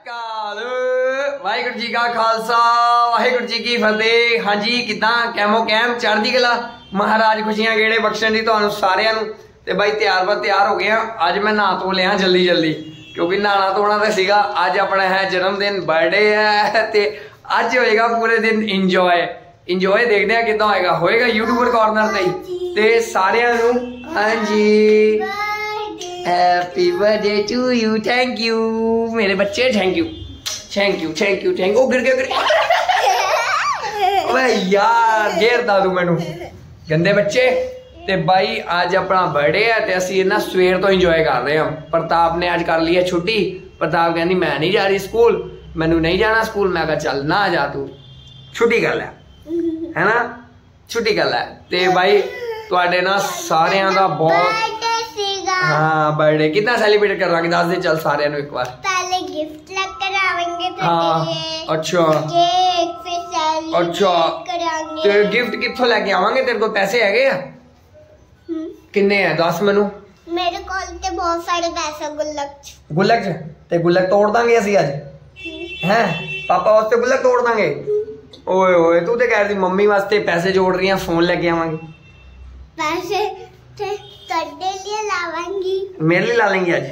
ਅਕਾਲ ਵਾਹਿਗੁਰੂ ਜੀ ਕਾ ਖਾਲਸਾ, ਵਾਹਿਗੁਰੂ ਜੀ ਕੀ ਫਤਿਹ। ਹਾਂਜੀ, ਕਿਦਾਂ? ਕੈਮੋ ਕੈਮ, ਚੜ੍ਹਦੀ ਕਲਾ? ਮਹਾਰਾਜ ਖੁਸ਼ੀਆਂ ਗੇੜੇ ਬਖਸ਼ਣ ਦੀ ਤੁਹਾਨੂੰ ਸਾਰਿਆਂ ਨੂੰ। ਤੇ ਬਾਈ, ਤਿਆਰ ਬਰ ਤਿਆਰ ਹੋ ਗਏ ਆ। ਅੱਜ ਮੈਂ ਨਹਾ ਧੋ ਲਿਆ ਜਲਦੀ ਜਲਦੀ, ਕਿਉਂਕਿ ਨਹਾਣਾ ਧੋਣਾ ਤਾਂ ਸੀਗਾ। ਅੱਜ ਆਪਣਾ ਹੈ ਜਨਮ ਦਿਨ ਬਰਥਡੇ ਹੈ। ਤੇ ਅੱਜ ਹੋਏਗਾ ਪੂਰੇ ਦਿਨ ਇੰਜੋਏ ਇੰਜੋਏ ਦੇਖਦੇ ਆ ਕਿਦਾਂ ਹੋਏਗਾ। ਹੋਏਗਾ ਯੂਟਿਊਬਰ ਕਾਰਨਰ ਤੇ ਤੇ ਸਾਰਿਆਂ ਨੂੰ, ਹਾਂਜੀ। Happy birthday to you thank you ਮੇਰੇ ਬੱਚੇ thank you thank you thank you thank ਉਹ ਗਿਰ ਗਿਆ ਗਿਰ ਗਿਆ ਓਏ ਯਾਰ ਘੇਰਦਾ ਤੂੰ ਮੈਨੂੰ ਗੰਦੇ ਬੱਚੇ ਤੇ ਬਾਈ ਅੱਜ ਆਪਣਾ ਬਰਥਡੇ ਹੈ ਤੇ ਅਸੀਂ ਇਹਨਾਂ ਸਵੇਰ ਤੋਂ ਇੰਜੋਏ ਕਰ ਰਹੇ ਹਾਂ ਪ੍ਰਤਾਪ ਨੇ ਅੱਜ ਕਰ ਲਈ ਹੈ ਛੁੱਟੀ ਪ੍ਰਤਾਪ ਕਹਿੰਦੀ ਮੈਂ ਨਹੀਂ ਜਾ ਰਹੀ ਸਕੂਲ ਮੈਨੂੰ ਨਹੀਂ ਜਾਣਾ ਸਕੂਲ ਮੈਂ ਕਿਹਾ ਚੱਲ ਨਾ ਜਾ ਤੂੰ ਛੁੱਟੀ ਕਰ ਲੈ ਹੈਨਾ ਛੁੱਟੀ ਕਰ ਲੈ ਤੇ ਬਾਈ ਤੁਹਾਡੇ ਨਾਲ ਸਾਰਿਆਂ ਦਾ ਬਹੁਤ हाँ बर्थडे कितना सेलिब्रेट करवाएंगे दस दिन चल सारे नु एक बार पहले गिफ्ट लेकर आवेंगे तेरे हाँ लिए अच्छा केक फिर सेलिब्रेट अच्छा करांगे ਤੇ ਗਿਫਟ ਕਿੱਥੋਂ ਲੈ ਕੇ ਆਵਾਂਗੇ ਤੇਰੇ ਕੋਲ ਪੈਸੇ ਹੈਗੇ ਆ हम्म, ਕਿੰਨੇ ਆ ਦੱਸ ਮੈਨੂੰ मेरे कोल ते बहुत सारे पैसे गुल्लक च। ਗੁੱਲਕ ਚ ਤੇ ਗੁੱਲਕ ਤੋੜ ਦਾਂਗੇ ਅਸੀਂ ਅੱਜ ਹੈ ਪਾਪਾ ਵਾਸਤੇ ਗੁੱਲਕ ਤੋੜ ਦਾਂਗੇ ਓਏ ਓਏ ਤੂੰ ਤੇ ਕਹਿ ਰਹੀ ਮੰਮੀ ਵਾਸਤੇ ਪੈਸੇ ਜੋੜ ਰਹੀ ਆ ਫੋਨ ਲੈ ਕੇ ਆਵਾਂਗੇ पैसे थे मेरे लिए ला लेंगे अज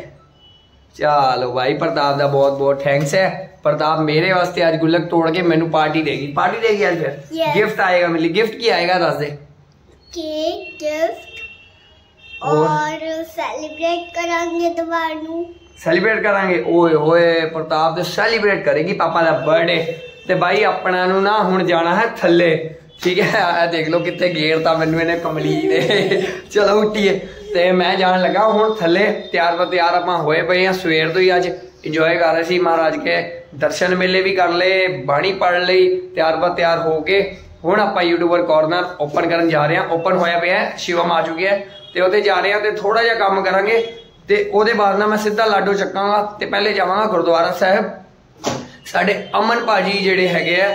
चलो भाई प्रताप का बहुत बहुत थैंक्स है प्रताप मेरे वास्ते आज गुल्लक तोड़ के मेनू पार्टी देगी पार्टी देगी आज गिफ्ट आएगा मेरे गिफ्ट की आएगा दस दे केक गिफ्ट और सेलिब्रेट करांगे दवानू ਸੈਲੀਬ੍ਰੇਟ ਕਰਾਂਗੇ ਓਏ ਹੋਏ ਪ੍ਰਤਾਪ ਤੇ ਸੈਲੀਬ੍ਰੇਟ ਕਰੇਗੀ ਪਾਪਾ ਦਾ ਠੀਕ ਹੈ ਇਹ ਦੇਖ ਲਓ ਕਿੱਥੇ ਗੇਰਤਾ ਮੈਨੂੰ ਇਹਨੇ ਕਮਲੀ ਦੇ। ਚਲੋ ਉੱਠੀਏ। ਤੇ ਮੈਂ ਜਾਣ ਲੱਗਾ, ਹੁਣ ਥੱਲੇ ਤਿਆਰ ਬਰ ਤਿਆਰ ਆਪਾਂ ਹੋਏ ਪਏ ਆ ਸਵੇਰ ਤੋਂ ਹੀ ਅੱਜ ਇੰਜੋਏ ਕਰ ਰਹੇ ਸੀ ਮਹਾਰਾਜ ਕੇ। ਦਰਸ਼ਨ ਮੇਲੇ ਵੀ ਕਰ ਲਏ, ਬਾਣੀ ਪੜ ਲਈ, ਤਿਆਰ ਬਰ ਤਿਆਰ ਹੋ ਕੇ। ਹੁਣ ਆਪਾਂ ਯੂਟਿਊਬਰ ਕਾਰਨਰ ਓਪਨ ਕਰਨ ਜਾ ਰਹੇ ਹਾਂ। ਓਪਨ ਹੋਇਆ ਪਿਆ ਸ਼ਿਵਮ ਆ ਚੁੱਕਿਆ ਤੇ ਉਹਦੇ ਜਾ ਰਹੇ ਹਾਂ ਤੇ ਥੋੜਾ ਜਿਹਾ ਕੰਮ ਕਰਾਂਗੇ। ਤੇ ਉਹਦੇ ਬਾਅਦ ਨਾ ਮੈਂ ਸਿੱਧਾ ਲਾਡੋ ਚੱਕਾਂਗਾ ਤੇ ਪਹਿਲੇ ਜਾਵਾਂਗਾ ਗੁਰਦੁਆਰਾ ਸਾਹਿਬ। ਸਾਡੇ ਅਮਨ ਭਾਜੀ ਜਿਹੜੇ ਹੈਗੇ ਆ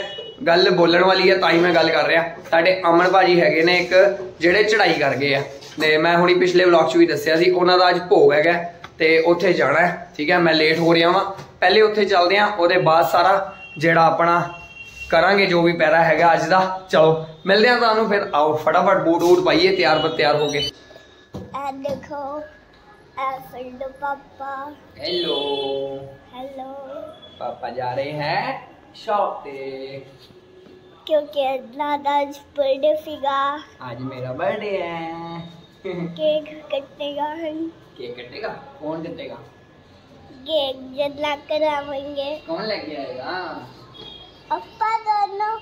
ਗੱਲ ਬੋਲਣ ਵਾਲੀ ਹੈ ਤਾਂ ਹੀ ਮੈਂ ਗੱਲ ਕਰ ਰਿਹਾ। ਸਾਡੇ ਅਮਨ ਭਾਜੀ ਹੈਗੇ ਨੇ ਇੱਕ ਜਿਹੜੇ ਚੜਾਈ ਕਰ ਗਏ ਆ। ਤੇ ਮੈਂ ਹੁਣੀ ਪਿਛਲੇ ਵਲੌਗ 'ਚ ਵੀ ਦੱਸਿਆ ਸੀ ਉਹਨਾਂ ਦਾ ਅੱਜ ਭੋਗ ਹੈਗਾ। ਤੇ ਉੱਥੇ ਜਾਣਾ ਠੀਕ ਹੈ? ਮੈਂ ਲੇਟ ਹੋ ਰਿਹਾ ਵਾਂ। ਪਹਿਲੇ ਉੱਥੇ ਚੱਲਦੇ ਆ ਉਹਦੇ ਬਾਅਦ ਸਾਰਾ ਜਿਹੜਾ ਆਪਣਾ ਕਰਾਂਗੇ ਜੋ ਵੀ ਪੈਰਾ ਹੈਗਾ ਅੱਜ ਦਾ। ਚਲੋ ਮਿਲਦੇ ਆ ਤੁਹਾਨੂੰ ਫਿਰ। ਆਓ ਫਟਾਫਟ ਬੂਟ ਬੂਟ ਪਾਈਏ ਤਿਆਰ ਬਤ ਤਿਆਰ ਹੋ ਕੇ। ਆ ਪਾਪਾ ਜਾ ਰਹੇ ਹੈ ਸ਼ੌਪ ਤੇ। क्योंकि आज बर्थडे फिगा। आज मेरा बर्थडे है। केक कटेगा। हम केक कटेगा? कौन कटेगा? केक जब ला कर आवेंगे कौन लेके आएगा? पापा दोनों।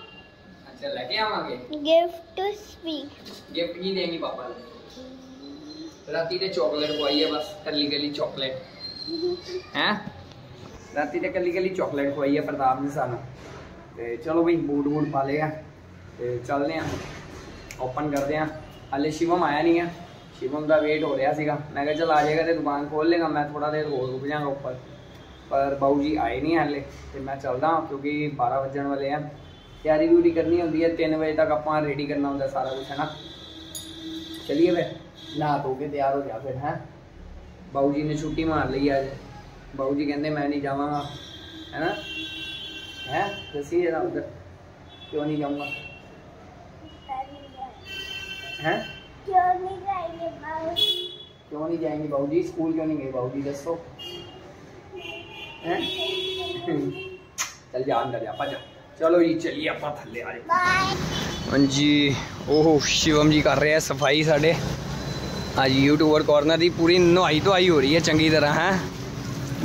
अच्छा लेके आवांगे। गिफ्ट टू स्पीक गिफ्ट की देंगे पापा ने राती ने चॉकलेट खवाई है बस कली कली चॉकलेट हैं? राती ने कली कली चॉकलेट खवाई है प्रताप ने सानू। ਤੇ ਚਲੋ ਬਈ, ਬੂਟ ਬੂਟ ਪਾ ਲਏ ਆ ਤੇ ਚੱਲਦੇ ਆ। ਓਪਨ ਕਰਦੇ ਆ। ਹਲੇ ਸ਼ਿਵਮ ਆਇਆ ਨਹੀਂ ਆ। ਸ਼ਿਵਮ ਦਾ ਵੇਟ ਹੋ ਰਿਹਾ ਸੀਗਾ। ਮੈਂ ਕਿਹਾ ਚਲ ਆ ਜਾਏਗਾ ਤੇ ਦੁਕਾਨ ਖੋਲ ਲੇਗਾ ਮੈਂ ਥੋੜਾ ਦੇਰ ਹੋਰ ਰੁਕ ਜਾਵਾਂਗਾ ਉੱਪਰ। ਪਰ ਬਾਊ ਜੀ ਆਏ ਨਹੀਂ ਹਲੇ ਤੇ ਮੈਂ ਚੱਲਦਾ ਹਾਂ ਕਿਉਂਕਿ 12 ਵਜਣ ਵਾਲੇ ਆ। ਤਿਆਰੀ ਵੀ ਕਰਨੀ ਹੁੰਦੀ ਹੈ। 3 ਵਜੇ ਤੱਕ ਆਪਾਂ ਰੈਡੀ ਕਰਨਾ ਹੁੰਦਾ ਸਾਰਾ ਕੁਝ ਹੈ ਨਾ ਚਲਿਏ ਫਿਰ। ਨਹਾ ਧੋ ਕੇ ਤਿਆਰ ਹੋ ਜਾ ਫਿਰ, ਹੈ? ਬਾਊ ਜੀ ਨੇ ਛੁੱਟੀ ਮਾਰ ਲਈ ਅੱਜ। ਬਾਊ ਜੀ ਕਹਿੰਦੇ ਮੈਂ ਨਹੀਂ ਜਾਵਾਂਗਾ ਹੈ ਨਾ ਹੈ ਦੱਸੀ ਜਰਾ ਉਧਰ ਕਿਉਂ ਨਹੀਂ ਜਾਊਂਗਾ ਹੈ क्यों नहीं जाएंगे बाहर क्यों नहीं जाएंगे बाबू जी स्कूल क्यों नहीं गए बाबू जी दसो हैं चल जा अंदर जा भज चलो जी चलिए ਆਪਾਂ ਥੱਲੇ ਆ ਜਾ बाय ਹਾਂਜੀ ਉਹ ਸ਼ਿਵਮ ਜੀ ਕਰ ਰਹੇ ਆ ਸਫਾਈ ਸਾਡੇ ਅੱਜ ਯੂਟਿਊਬਰ ਕਾਰਨਰ ਦੀ ਪੂਰੀ ਨਹਾਈ ਧੁਆਈ ਹੋ ਰਹੀ ਹੈ ਚੰਗੀ ਤਰ੍ਹਾਂ ਹੈ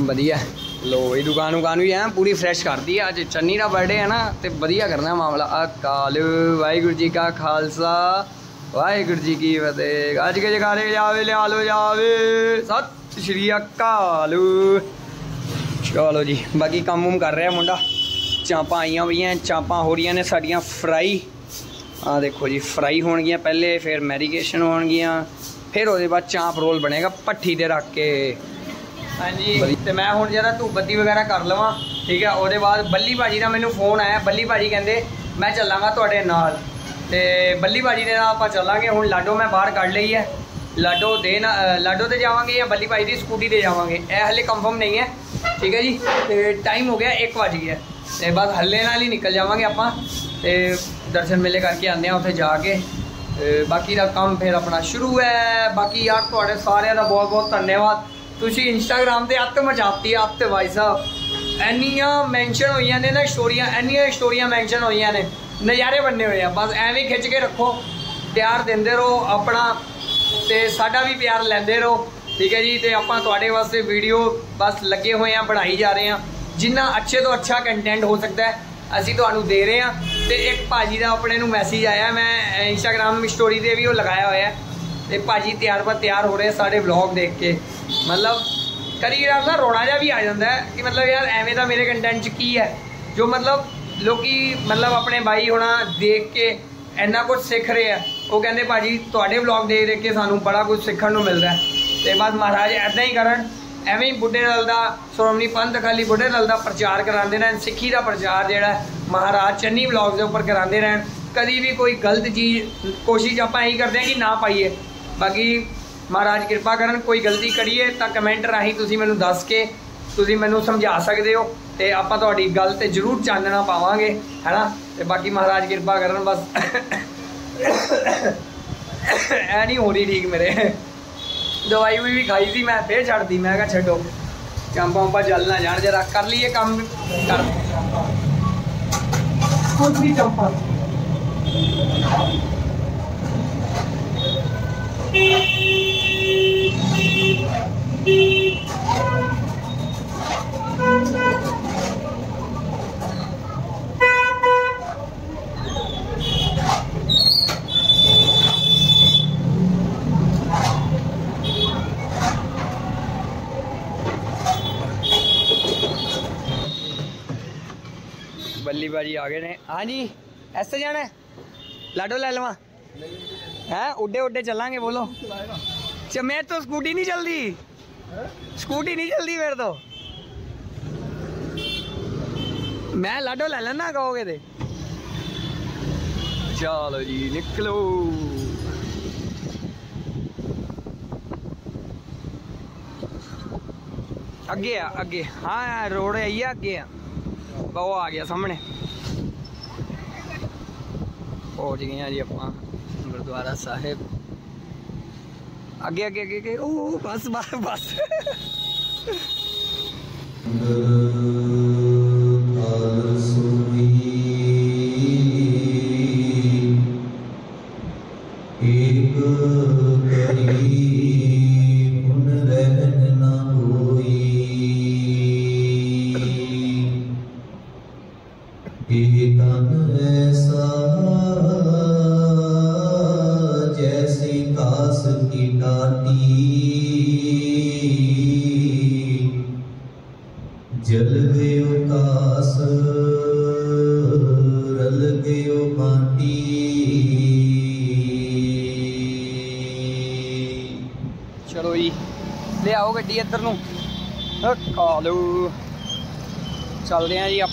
ਵਧੀਆ ਲੋ ਇਹ ਦੁਕਾਨ ਉਕਾਨ ਵੀ ਹੈ ਪੂਰੀ ਫਰੈਸ਼ ਕਰਦੀ ਹੈ ਅੱਜ ਚੰਨੀ ਦਾ ਬਰਥਡੇ ਹੈ ਨਾ, ਤੇ ਵਧੀਆ ਕਰਨਾ ਮਾਮਲਾ। ਅਕਾਲ, ਵਾਹਿਗੁਰੂ ਜੀ ਕਾ ਖਾਲਸਾ, ਵਾਹਿਗੁਰੂ ਜੀ ਕੀ ਫਤਿਹ। ਅੱਜ ਕੇ ਜਗਾਰੇ ਜਾਵੇ, ਲਿਆ ਲੋ ਜਾਵੇ। ਸਤਿ ਸ਼੍ਰੀ ਅਕਾਲ। ਚਲੋ ਜੀ, ਬਾਕੀ ਕੰਮ ਕਰ ਰਿਹਾ ਮੁੰਡਾ। ਚਾਂਪਾਂ ਆਈਆਂ ਹੋਈਆਂ ਚਾਂਪਾਂ ਹੋ ਰਹੀਆਂ ਨੇ ਸਾਡੀਆਂ ਫਰਾਈ ਆ ਦੇਖੋ ਜੀ ਫਰਾਈ ਹੋਣਗੀਆਂ ਪਹਿਲੇ, ਫਿਰ ਮੈਰੀਗੇਸ਼ਨ ਹੋਣਗੀਆਂ। ਫਿਰ ਉਹਦੇ ਬਾਅਦ ਚਾਂਪ ਰੋਲ ਬਣੇਗਾ, ਪੱਠੀ ਤੇ ਰੱਖ ਕੇ। ਹਾਂਜੀ, ਤੇ ਮੈਂ ਹੁਣ ਜਰਾ ਧੂਪਬੱਤੀ ਵਗੈਰਾ ਕਰ ਲਵਾਂ, ਠੀਕ ਹੈ ਉਹਦੇ ਬਾਅਦ ਬੱਲੀ ਭਾਜੀ ਦਾ ਮੈਨੂੰ ਫੋਨ ਆਇਆ, ਬੱਲੀ ਭਾਜੀ ਕਹਿੰਦੇ, ਮੈਂ ਚੱਲਾਂਗਾ ਤੁਹਾਡੇ ਨਾਲ। ਤੇ ਬੱਲੀ ਭਾਜੀ ਦੇ ਨਾਲ ਆਪਾਂ ਚੱਲਾਂਗੇ, ਹੁਣ ਲਾਡੋ ਮੈਂ ਬਾਹਰ ਕੱਢ ਲਈ ਹੈ। ਲਾਡੋ ਦੇ ਨਾ ਲਾਡੋ ਤੇ ਜਾਵਾਂਗੇ ਜਾਂ ਬੱਲੀ ਭਾਈ ਦੀ ਸਕੂਟੀ ਤੇ ਜਾਵਾਂਗੇ? ਇਹ ਹਲੇ ਕੰਫਰਮ ਨਹੀਂ ਹੈ, ਠੀਕ ਹੈ ਜੀ? ਤੇ ਟਾਈਮ ਹੋ ਗਿਆ 1 ਵਜ ਗਿਆ। ਤੇ ਬਸ ਹੱਲੇ ਨਾਲ ਹੀ ਨਿਕਲ ਜਾਵਾਂਗੇ ਆਪਾਂ। ਤੇ ਦਰਸ਼ਨ ਮੇਲੇ ਕਰਕੇ ਆਉਂਦੇ ਆ ਉੱਥੇ ਜਾ ਕੇ। ਤੇ ਬਾਕੀ ਦਾ ਕੰਮ ਫਿਰ ਆਪਣਾ ਸ਼ੁਰੂ ਹੈ। ਬਾਕੀ ਯਾਰ, ਤੁਹਾਡੇ ਸਾਰਿਆਂ ਦਾ ਬਹੁਤ ਬਹੁਤ ਧੰਨਵਾਦ। ਤੁਸੀਂ ਇੰਸਟਾਗ੍ਰam ਤੇ ਅੱਤ ਮਚਾਤੀ, ਅੱਤ ਭਾਈ ਸਾਹਿਬ। ਐਨੀਆਂ ਮੈਂਸ਼ਨ ਹੋਈਆਂ ਨੇ ਨਾ ਸਟੋਰੀਆਂ ਐਨੀਆਂ ਸਟੋਰੀਆਂ ਮੈਂਸ਼ਨ ਹੋਈਆਂ ਨੇ। ਨਜ਼ਾਰੇ ਬੰਨੇ ਹੋਏ ਆ। ਬਸ ਐਵੇਂ ਖਿੱਚ ਕੇ ਰੱਖੋ। ਪਿਆਰ ਦਿੰਦੇ ਰਹੋ ਆਪਣਾ, ਤੇ ਸਾਡਾ ਵੀ ਪਿਆਰ ਲੈਂਦੇ ਰਹੋ। ਠੀਕ ਹੈ ਜੀ, ਤੇ ਆਪਾਂ ਤੁਹਾਡੇ ਵਾਸਤੇ ਵੀਡੀਓ ਬਸ ਲੱਗੇ ਹੋਏ ਆ, ਬਣਾਈ ਜਾ ਰਹੇ ਆ। ਜਿੰਨਾ ਅੱਛੇ ਤੋਂ ਅੱਛਾ ਕੰਟੈਂਟ ਹੋ ਸਕਦਾ ਹੈ, ਅਸੀਂ ਤੁਹਾਨੂੰ ਦੇ ਰਹੇ ਆ। ਤੇ ਇੱਕ ਭਾਜੀ ਦਾ ਆਪਣੇ ਨੂੰ ਮੈਸੇਜ ਆਇਆ, ਮੈਂ ਇੰਸਟਾਗ੍ਰam ਸਟੋਰੀ ਤੇ ਵੀ ਉਹ ਲਗਾਇਆ ਹੋਇਆ ਹੈ। ਤੇ ਭਾਜੀ ਤਿਆਰ ਬਰ ਤਿਆਰ ਹੋ ਰਹੇ ਆ ਸਾਡੇ ਵਲੌਗ ਦੇਖ ਕੇ। ਮਤਲਬ ਕਦੀ ਕਦਾਰ ਨਾ ਰੋਣਾ ਜਿਹਾ ਵੀ ਆ ਜਾਂਦਾ ਹੈ ਕਿ ਮਤਲਬ ਯਾਰ ਐਵੇਂ ਦਾ ਮੇਰੇ ਕੰਟੈਂਟ 'ਚ ਕੀ ਹੈ? ਜੋ ਮਤਲਬ ਲੋਕੀ ਮਤਲਬ ਆਪਣੇ ਬਾਈ ਹੋਣਾ ਦੇਖ ਕੇ ਇੰਨਾ ਕੁਝ ਸਿੱਖ ਰਹੇ ਆ। ਉਹ ਕਹਿੰਦੇ ਭਾਜੀ ਤੁਹਾਡੇ ਵਲੌਗ ਦੇਖ ਦੇਖ ਕੇ ਸਾਨੂੰ ਬੜਾ ਕੁਝ ਸਿੱਖਣ ਨੂੰ ਮਿਲਦਾ ਹੈ। ਤੇ ਬਸ ਮਹਾਰਾਜ ਐਦਾਂ ਹੀ ਕਰਨ, ਐਵੇਂ ਹੀ ਬੁੱਢੇ ਦਲ ਦਾ, ਸ਼੍ਰੋਮਣੀ ਪੰਥ ਖਾਲੀ ਬੁੱਢੇ ਦਲ ਦਾ ਪ੍ਰਚਾਰ ਕਰਾਉਂਦੇ ਰਹਿਣ, ਸਿੱਖੀ ਦਾ ਪ੍ਰਚਾਰ ਜਿਹੜਾ ਮਹਾਰਾਜ ਚੰਨੀ ਵਲੌਗ ਦੇ ਉੱਪਰ ਕਰਾਉਂਦੇ ਰਹਿਣ। ਕਦੀ ਵੀ ਕੋਈ ਗਲਤ ਚੀਜ਼, ਕੋਸ਼ਿਸ਼ ਆਪਾਂ ਇਹੀ ਕਰਦੇ ਹਾਂ ਕਿ ਨਾ ਪਾਈਏ। ਬਾਕੀ ਮਹਾਰਾਜ ਕਿਰਪਾ ਕਰਨ, ਕੋਈ ਗਲਤੀ ਕਰੀਏ ਤਾਂ ਕਮੈਂਟ ਰਾਹੀਂ ਤੁਸੀਂ ਮੈਨੂੰ ਦੱਸ ਕੇ ਤੁਸੀਂ ਮੈਨੂੰ ਸਮਝਾ ਸਕਦੇ ਹੋ ਤੇ ਆਪਾਂ ਤੁਹਾਡੀ ਗੱਲ ਤੇ ਜ਼ਰੂਰ ਚਾਨਣਾ ਪਾਵਾਂਗੇ, ਹੈਨਾ? ਤੇ ਬਾਕੀ ਮਹਾਰਾਜ ਕਿਰਪਾ ਕਰਨ, ਬਸ। ਐ ਨਹੀਂ ਹੋ ਰਹੀ ਠੀਕ ਮੇਰੇ। ਦਵਾਈ ਵੀ ਖਾਈ ਸੀ ਮੈਂ, ਫੇਰ ਛੱਡਦੀ ਮੈਂ ਕਿਹਾ ਛੱਡੋ। ਚਾਂਪਾ ਪੰਪਾ ਜਲ ਨਾ ਜਾਣ, ਜਰਾ ਕਰ ਲਈਏ ਕੰਮ। ਕਰ। ਕੁਝ ਵੀ ਚੰਪਾ। ਬੱਲੀ ਬਾਜੀ ਆ ਗਏ ਨੇ ਹਾਂਜੀ ਐਸੇ ਜਾਣਾ ਹੈ? ਲਾਡੋ ਲੈ ਲਵਾਂ ਹੈ ਉੱਡੇ ਉੱਡੇ ਚੱਲਾਂਗੇ ਬੋਲੋ ਚ ਮੈਂ ਤਾਂ ਸਕੂਟੀ ਨਹੀਂ ਚਲਦੀ ਸਕੂਟੀ ਨਹੀਂ ਚਲਦੀ ਮੇਰੇ ਤੋਂ ਮੈਂ ਲਾਡੋ ਲੈ ਲੈਣਾ ਕਹੋਗੇ ਤੇ ਚਲੋ ਜੀ ਨਿਕਲੋ ਅੱਗੇ ਆ ਅੱਗੇ ਹਾਂ ਰੋਡ ਆਈ ਆ ਅੱਗੇ ਆ ਬਾ ਉਹ ਆ ਗਿਆ ਸਾਹਮਣੇ ਪਹੁੰਚ ਗਏ ਆ ਜੀ ਆਪਾਂ ਗੁਰਦੁਆਰਾ ਸਾਹਿਬ। ਅੱਗੇ ਅੱਗੇ ਅੱਗੇ ਅੱਗੇ। ਉਹ ਬਸ ਬਸ ਬਸ।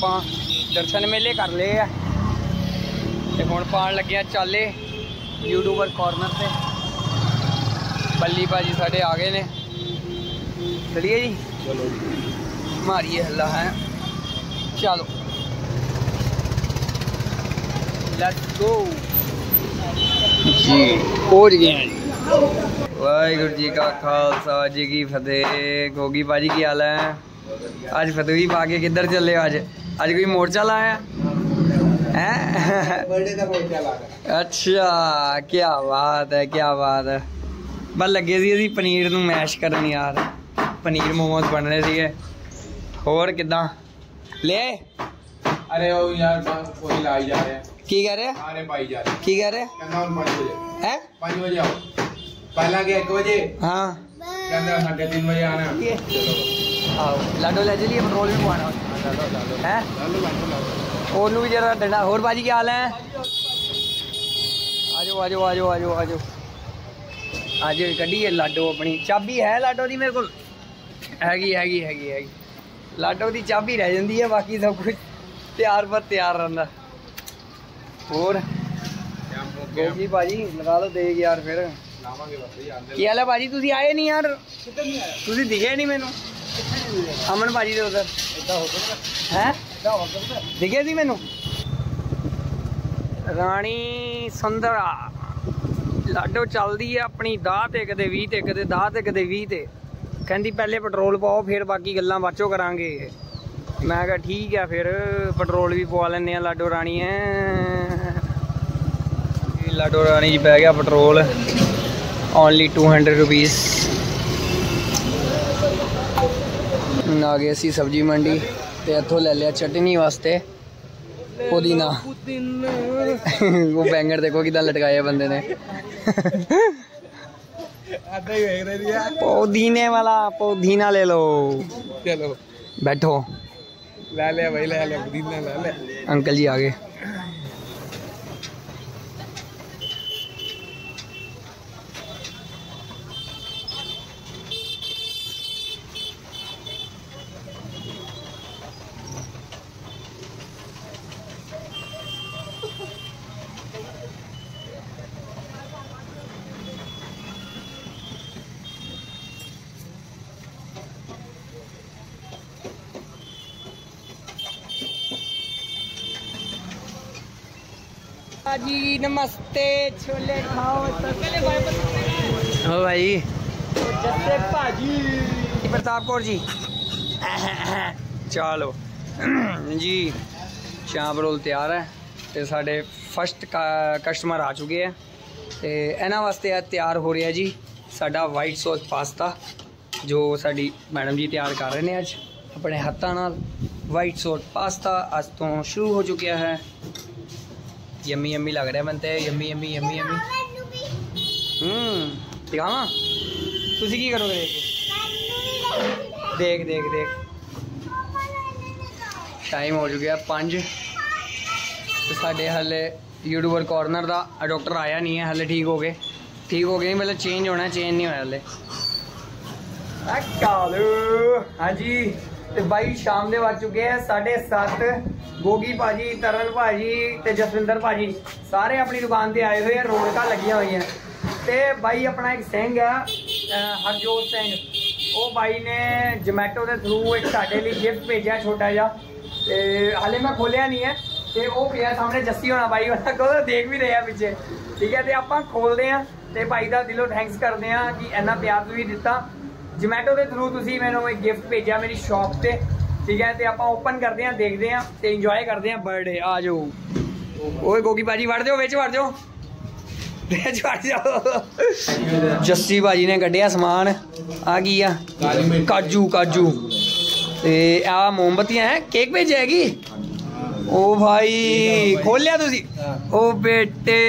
ਆਪਾਂ ਦਰਸ਼ਨ ਮੇਲੇ ਕਰ ਲਏ ਆ। ਤੇ ਹੁਣ ਪਾਣ ਲੱਗੇ ਆ ਚਾਲੇ ਯੂਟਿਊਬਰ ਕਾਰਨਰ ਤੇ। ਬੱਲੀ ਭਾਜੀ ਸਾਡੇ ਆ ਗਏ ਨੇ। ਚਲਿਏ ਜੀ? ਚਲੋ ਮਾਰੀਏ ਹੱਲਾ ਹੈ। ਚਲੋ। ਲੈਟਸ ਗੋ ਜੀ। ਪਹੁੰਚ ਗਏ ਹਾਂ ਜੀ। ਵਾਹਿਗੁਰੂ ਜੀ ਕਾ ਖਾਲਸਾ ਜੀ ਕੀ ਫਤਿਹ। ਗੋਗੀ ਬਾਜੀ ਕੀ ਹਾਲ ਹੈ? ਅੱਜ ਫਤਿਹੀ ਪਾ ਕੇ ਕਿੱਧਰ ਚੱਲੇ ਹੋ ਅੱਜ ਅੱਜ ਕੋਈ ਮੋਰਚਾ ਲਾਇਆ ਹੈ ਬਰਥਡੇ ਦਾ ਪਹੁੰਚਿਆ ਲਾਗਾ ਅੱਛਾ ਕੀ ਬਾਤ ਹੈ ਕੀ ਬਾਤ ਹੈ ਬਸ ਲੱਗੇ ਸੀ ਅਸੀਂ ਪਨੀਰ ਨੂੰ ਮੈਸ਼ ਕਰਨ ਯਾਰ ਪਨੀਰ ਮੋਮੋਸ ਬਣ ਰਹੇ ਸੀਗੇ ਹੋਰ ਕਿਦਾਂ ਲੈ ਅਰੇ ਉਹ ਯਾਰ ਬਸ ਕੋਈ ਲਾਈ ਜਾ ਰਿਹਾ ਕੀ ਕਰ ਰਿਹਾ ਆਰੇ ਪਾਈ ਜਾ ਰਿਹਾ ਕੀ ਕਰ ਰਿਹਾ ਕਹਿੰਦਾ ਹੁਣ 5 ਵਜੇ ਹੈ 5 ਵਜੇ ਆਓ ਪਹਿਲਾਂ ਕਿ 1 ਵਜੇ ਹਾਂ ਕਹਿੰਦਾ ਸਾਢੇ 3 ਵਜੇ ਆਣਾ ਆਓ ਲਾਡੋ ਲੈ ਚਲੀਏ ਪੈਟਰੋਲ ਵੀ ਪਵਾਣਾ ਹੈ? ਉਹਨੂੰ ਵੀ ਜਰਾ ਡੰਡਾ ਹੋਰ ਬਾਜੀ ਕੀ ਹਾਲ ਹੈ? ਆਜੋ ਆਜੋ ਆਜੋ ਆਜੋ ਆਜੋ। ਆਜੋ ਕੱਢੀਏ ਲਾਡੋ ਆਪਣੀ। ਚਾਬੀ ਹੈ ਲਾਡੋ ਦੀ ਮੇਰੇ ਕੋਲ? ਹੈਗੀ ਹੈਗੀ ਹੈਗੀ ਹੈਗੀ। ਲਾਡੋ ਦੀ ਚਾਬੀ ਰਹਿ ਜਾਂਦੀ ਹੈ, ਬਾਕੀ ਸਭ ਕੁਝ ਤਿਆਰ ਪਰ ਤਿਆਰ ਰਹਿੰਦਾ। ਹੋਰ? ਗੋਗੀ ਭਾਜੀ ਲਗਾ ਲਓ ਦੇਗ ਯਾਰ ਫਿਰ। ਕੀ ਹਾਲ ਹੈ ਭਾਜੀ ਤੁਸੀਂ ਆਏ ਨਹੀਂ ਯਾਰ? ਤੁਸੀਂ ਦਿਖੇ ਨਹੀਂ ਮੈਨੂੰ? ਅਮਨ ਭਾਜੀ ਦੇ ਉਧਰ। ਹੋ ਸੀ ਮੈਨੂੰ? ਰਾਣੀ ਸੁੰਦਰਾ ਲਾਡੋ ਚੱਲਦੀ ਆ ਆਪਣੀ ਦਾਹ ਤੇ ਕਦੇ 20 ਤੇ ਕਦੇ ਦਾਹ ਤੇ ਕਦੇ 20 ਤੇ। ਕਹਿੰਦੀ ਪਹਿਲੇ ਪੈਟਰੋਲ ਪਾਓ ਫਿਰ ਬਾਕੀ ਗੱਲਾਂ ਬਾਚੋ ਕਰਾਂਗੇ। ਮੈਂ ਕਿਹਾ ਠੀਕ ਆ ਫਿਰ ਪੈਟਰੋਲ ਵੀ ਪਵਾ ਲੈਨੇ ਆ ਲਾਡੋ ਰਾਣੀ ਐ ਇਹ ਲਾਡੋ ਰਾਣੀ ਜੀ ਪੈ ਗਿਆ ਪੈਟਰੋਲ। ਓਨਲੀ 200 ਰੁਪੀਸ ਆ ਗਏ ਅਸੀਂ ਸਬਜੀ ਮੰਡੀ ਤੇ ਇੱਥੋਂ ਲੈ ਲਿਆ ਚਟਨੀ ਵਾਸਤੇ ਪੁਦੀਨਾ ਉਹ ਬੈਂਗਣ ਦੇਖੋ ਕਿਦਾਂ ਲਟਕਾਇਆ ਬੰਦੇ ਨੇ ਏਦਾਂ ਹੀ ਵੇਖ ਰਹੀ ਆ ਪੁਦੀਨੇ ਵਾਲਾ ਪੁਦੀਨਾ ਲੈ ਲਓ ਚਲੋ ਬੈਠੋ ਲੈ ਲਿਆ ਭਾਈ ਲੈ ਲਿਆ ਪੁਦੀਨਾ ਲੈ ਲਿਆ ਅੰਕਲ ਜੀ ਆ ਨਮਸਤੇ ਛੋਲੇ ਖਾਓ ਹੋ ਭਾਈ ਜੱਸੇ ਭਾਜੀ। ਪ੍ਰਤਾਪ ਕੌਰ ਜੀ। ਚਲੋ। ਜੀ ਚਾਂਪ ਰੋਲ ਤਿਆਰ ਹੈ ਤੇ ਸਾਡੇ ਫਸਟ ਕਸਟਮਰ ਆ ਚੁੱਕੇ ਆ ਤੇ ਇਹਨਾਂ ਵਾਸਤੇ ਇਹ ਤਿਆਰ ਹੋ ਰਿਹਾ ਜੀ ਸਾਡਾ ਵਾਈਟ ਸੌਸ ਪਾਸਤਾ ਜੋ ਸਾਡੀ ਮੈਡਮ ਜੀ ਤਿਆਰ ਕਰ ਰਹੇ ਨੇ ਅੱਜ। ਆਪਣੇ ਹੱਥਾਂ ਨਾਲ ਵਾਈਟ ਸੌਸ ਪਾਸਤਾ ਅੱਜ ਤੋਂ ਸ਼ੁਰੂ ਹੋ ਚੁੱਕਿਆ ਹੈ। ਯੰਮੀ ਯੰਮੀ ਲੱਗ ਰਿਹਾ ਮੈਨੂੰ ਤੇ ਯੰਮੀ ਯੰਮੀ ਯੰਮੀ ਯੰਮੀ ਹੂੰ ਦਿਖਾਵਾਂ ਤੁਸੀਂ ਕੀ ਕਰੋਗੇ ਦੇਖ? ਦੇਖ ਦੇਖ ਦੇਖ ਟਾਈਮ ਹੋ ਚੁੱਕਿਆ 5 ਤੇ ਸਾਡੇ ਹਲੇ ਯੂਟਿਊਬਰ ਕਾਰਨਰ ਦਾ ਡਾਕਟਰ ਆਇਆ ਨਹੀਂ ਹੈ ਹਲੇ ਠੀਕ ਹੋ ਗਏ ਠੀਕ ਹੋ ਗਏ ਮਤਲਬ ਚੇਂਜ ਹੋਣਾ ਚੇਂਜ ਨਹੀਂ ਹੋਇਆ ਹਲੇ ਕਾਲੂ ਹਾਂਜੀ ਤੇ ਬਾਈ ਸ਼ਾਮ ਦੇ ਵੱਜ ਚੁੱਕੇ ਆ 7:30 ਗੋਗੀ ਭਾਜੀ ਤਰਨ ਭਾਜੀ ਤੇ ਜਸਵਿੰਦਰ ਭਾਜੀ, ਸਾਰੇ ਆਪਣੀ ਦੁਕਾਨ ਤੇ ਆਏ ਹੋਏ ਆ, ਰੌਣਕਾਂ ਲੱਗੀਆਂ ਹੋਈਆਂ। ਤੇ ਬਾਈ ਆਪਣਾ ਇੱਕ ਸਿੰਘ ਆ ਹਰਜੋਤ ਸਿੰਘ। ਉਹ ਬਾਈ ਨੇ ਜਮੈਟੋ ਦੇ ਥਰੂ ਇੱਕ ਸਾਡੇ ਲਈ ਗਿਫਟ ਭੇਜਿਆ ਛੋਟਾ ਜਿਹਾ। ਤੇ ਹਾਲੇ ਮੈਂ ਖੋਲਿਆ ਨਹੀਂ ਹੈ। ਤੇ ਉਹ ਪਿਆ ਸਾਹਮਣੇ ਜੱਸੀ ਹੋਣਾ, ਬਾਈ ਉਹਨਾਂ ਕੋਲ, ਦੇਖ ਵੀ ਰਿਹਾ ਪਿੱਛੇ। ਠੀਕ ਹੈ, ਤੇ ਆਪਾਂ ਖੋਲਦੇ ਆ ਤੇ ਭਾਈ ਦਾ ਦਿਲੋਂ ਥੈਂਕਸ ਕਰਦੇ ਆ ਕਿ ਇੰਨਾ ਪਿਆਰ ਤੁਸੀਂ ਦਿੱਤਾ। ਜਮੈਟੋ ਦੇ ਥਰੂ ਤੁਸੀਂ ਮੈਨੂੰ ਇੱਕ ਗਿਫਟ ਭੇਜਿਆ ਮੇਰੀ ਸ਼ਾਪ ਤੇ। ਠੀਕ ਹੈ ਤੇ ਆਪਾਂ ਓਪਨ ਕਰਦੇ ਆ ਦੇਖਦੇ ਆ ਤੇ ਇੰਜੋਏ ਕਰਦੇ ਆ ਬਰਥਡੇ ਆ ਜਾਓ। ਓਏ ਗੋਗੀ ਬਾਜੀ ਵੜ ਦਿਓ ਵਿੱਚ ਵੜ ਦਿਓ। ਵਿੱਚ ਵੜ ਜਾਓ। ਜੱਸੀ ਬਾਜੀ ਨੇ ਕੱਢਿਆ ਸਮਾਨ। ਆ ਕੀ ਆ? ਕਾਜੂ ਕਾਜੂ। ਤੇ ਆ ਮੋਮਬਤੀਆਂ ਹੈ ਕੇਕ ਭੇਜਿਆ ਹੈਗੀ? ਓ ਭਾਈ ਖੋਲਿਆ ਤੁਸੀਂ? ਓ ਬੇਟੇ।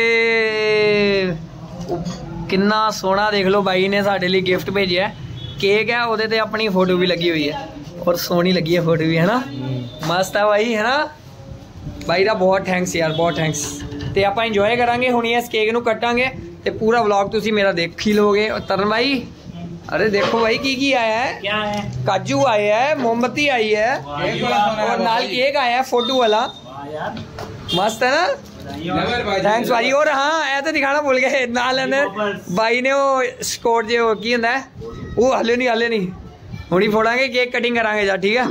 ਕਿੰਨਾ ਸੋਹਣਾ ਦੇਖ ਲਓ ਬਾਈ ਨੇ ਸਾਡੇ ਲਈ ਗਿਫਟ ਭੇਜਿਆ ਕੇਕ ਹੈ ਉਹਦੇ ਤੇ ਆਪਣੀ ਫੋਟੋ ਵੀ ਲੱਗੀ ਹੋਈ ਹੈ। ਔਰ ਸੋਹਣੀ ਲੱਗੀ ਹੈ ਫੋਟੋ ਵੀ ਹੈ ਨਾ ਮਸਤ ਹੈ ਬਾਈ ਹੈ ਨਾ ਬਾਈ ਦਾ ਬਹੁਤ ਥੈਂਕਸ ਯਾਰ ਬਹੁਤ ਥੈਂਕਸ ਤੇ ਆਪਾਂ ਇੰਜੋਏ ਕਰਾਂਗੇ ਹੁਣੀ ਇਸ ਕੇਕ ਨੂੰ ਕੱਟਾਂਗੇ ਤੇ ਪੂਰਾ ਵਲੌਗ ਤੁਸੀਂ ਮੇਰਾ ਦੇਖ ਹੀ ਲੋਗੇ ਔਰ ਤਰਨ ਭਾਈ ਅਰੇ ਦੇਖੋ ਭਾਈ ਕੀ ਕੀ ਆਇਆ ਹੈ क्या है काजू आया है मोमबत्ती आई है और नाल केक आया है फोटो वाला वाह यार मस्त है ना ਥੈਂਕਸ ਭਾਜੀ ਔਰ ਹਾਂ ਇਹ ਤਾਂ ਦਿਖਾਣਾ ਭੁੱਲ ਗਏ ਨਾਲ ਇਹਨੇ ਬਾਈ ਨੇ ਉਹ ਸਕੋਟ ਜੇ ਉਹ ਕੀ ਹੁੰਦਾ ਹੈ? ਉਹ ਹਲੇ ਨਹੀਂ ਹਲੇ ਨਹੀਂ ਹੁਣੀ ਫੋੜਾਂਗੇ ਕੇਕ ਕਟਿੰਗ ਕਰਾਂਗੇ ਜਾ ਠੀਕ ਆ?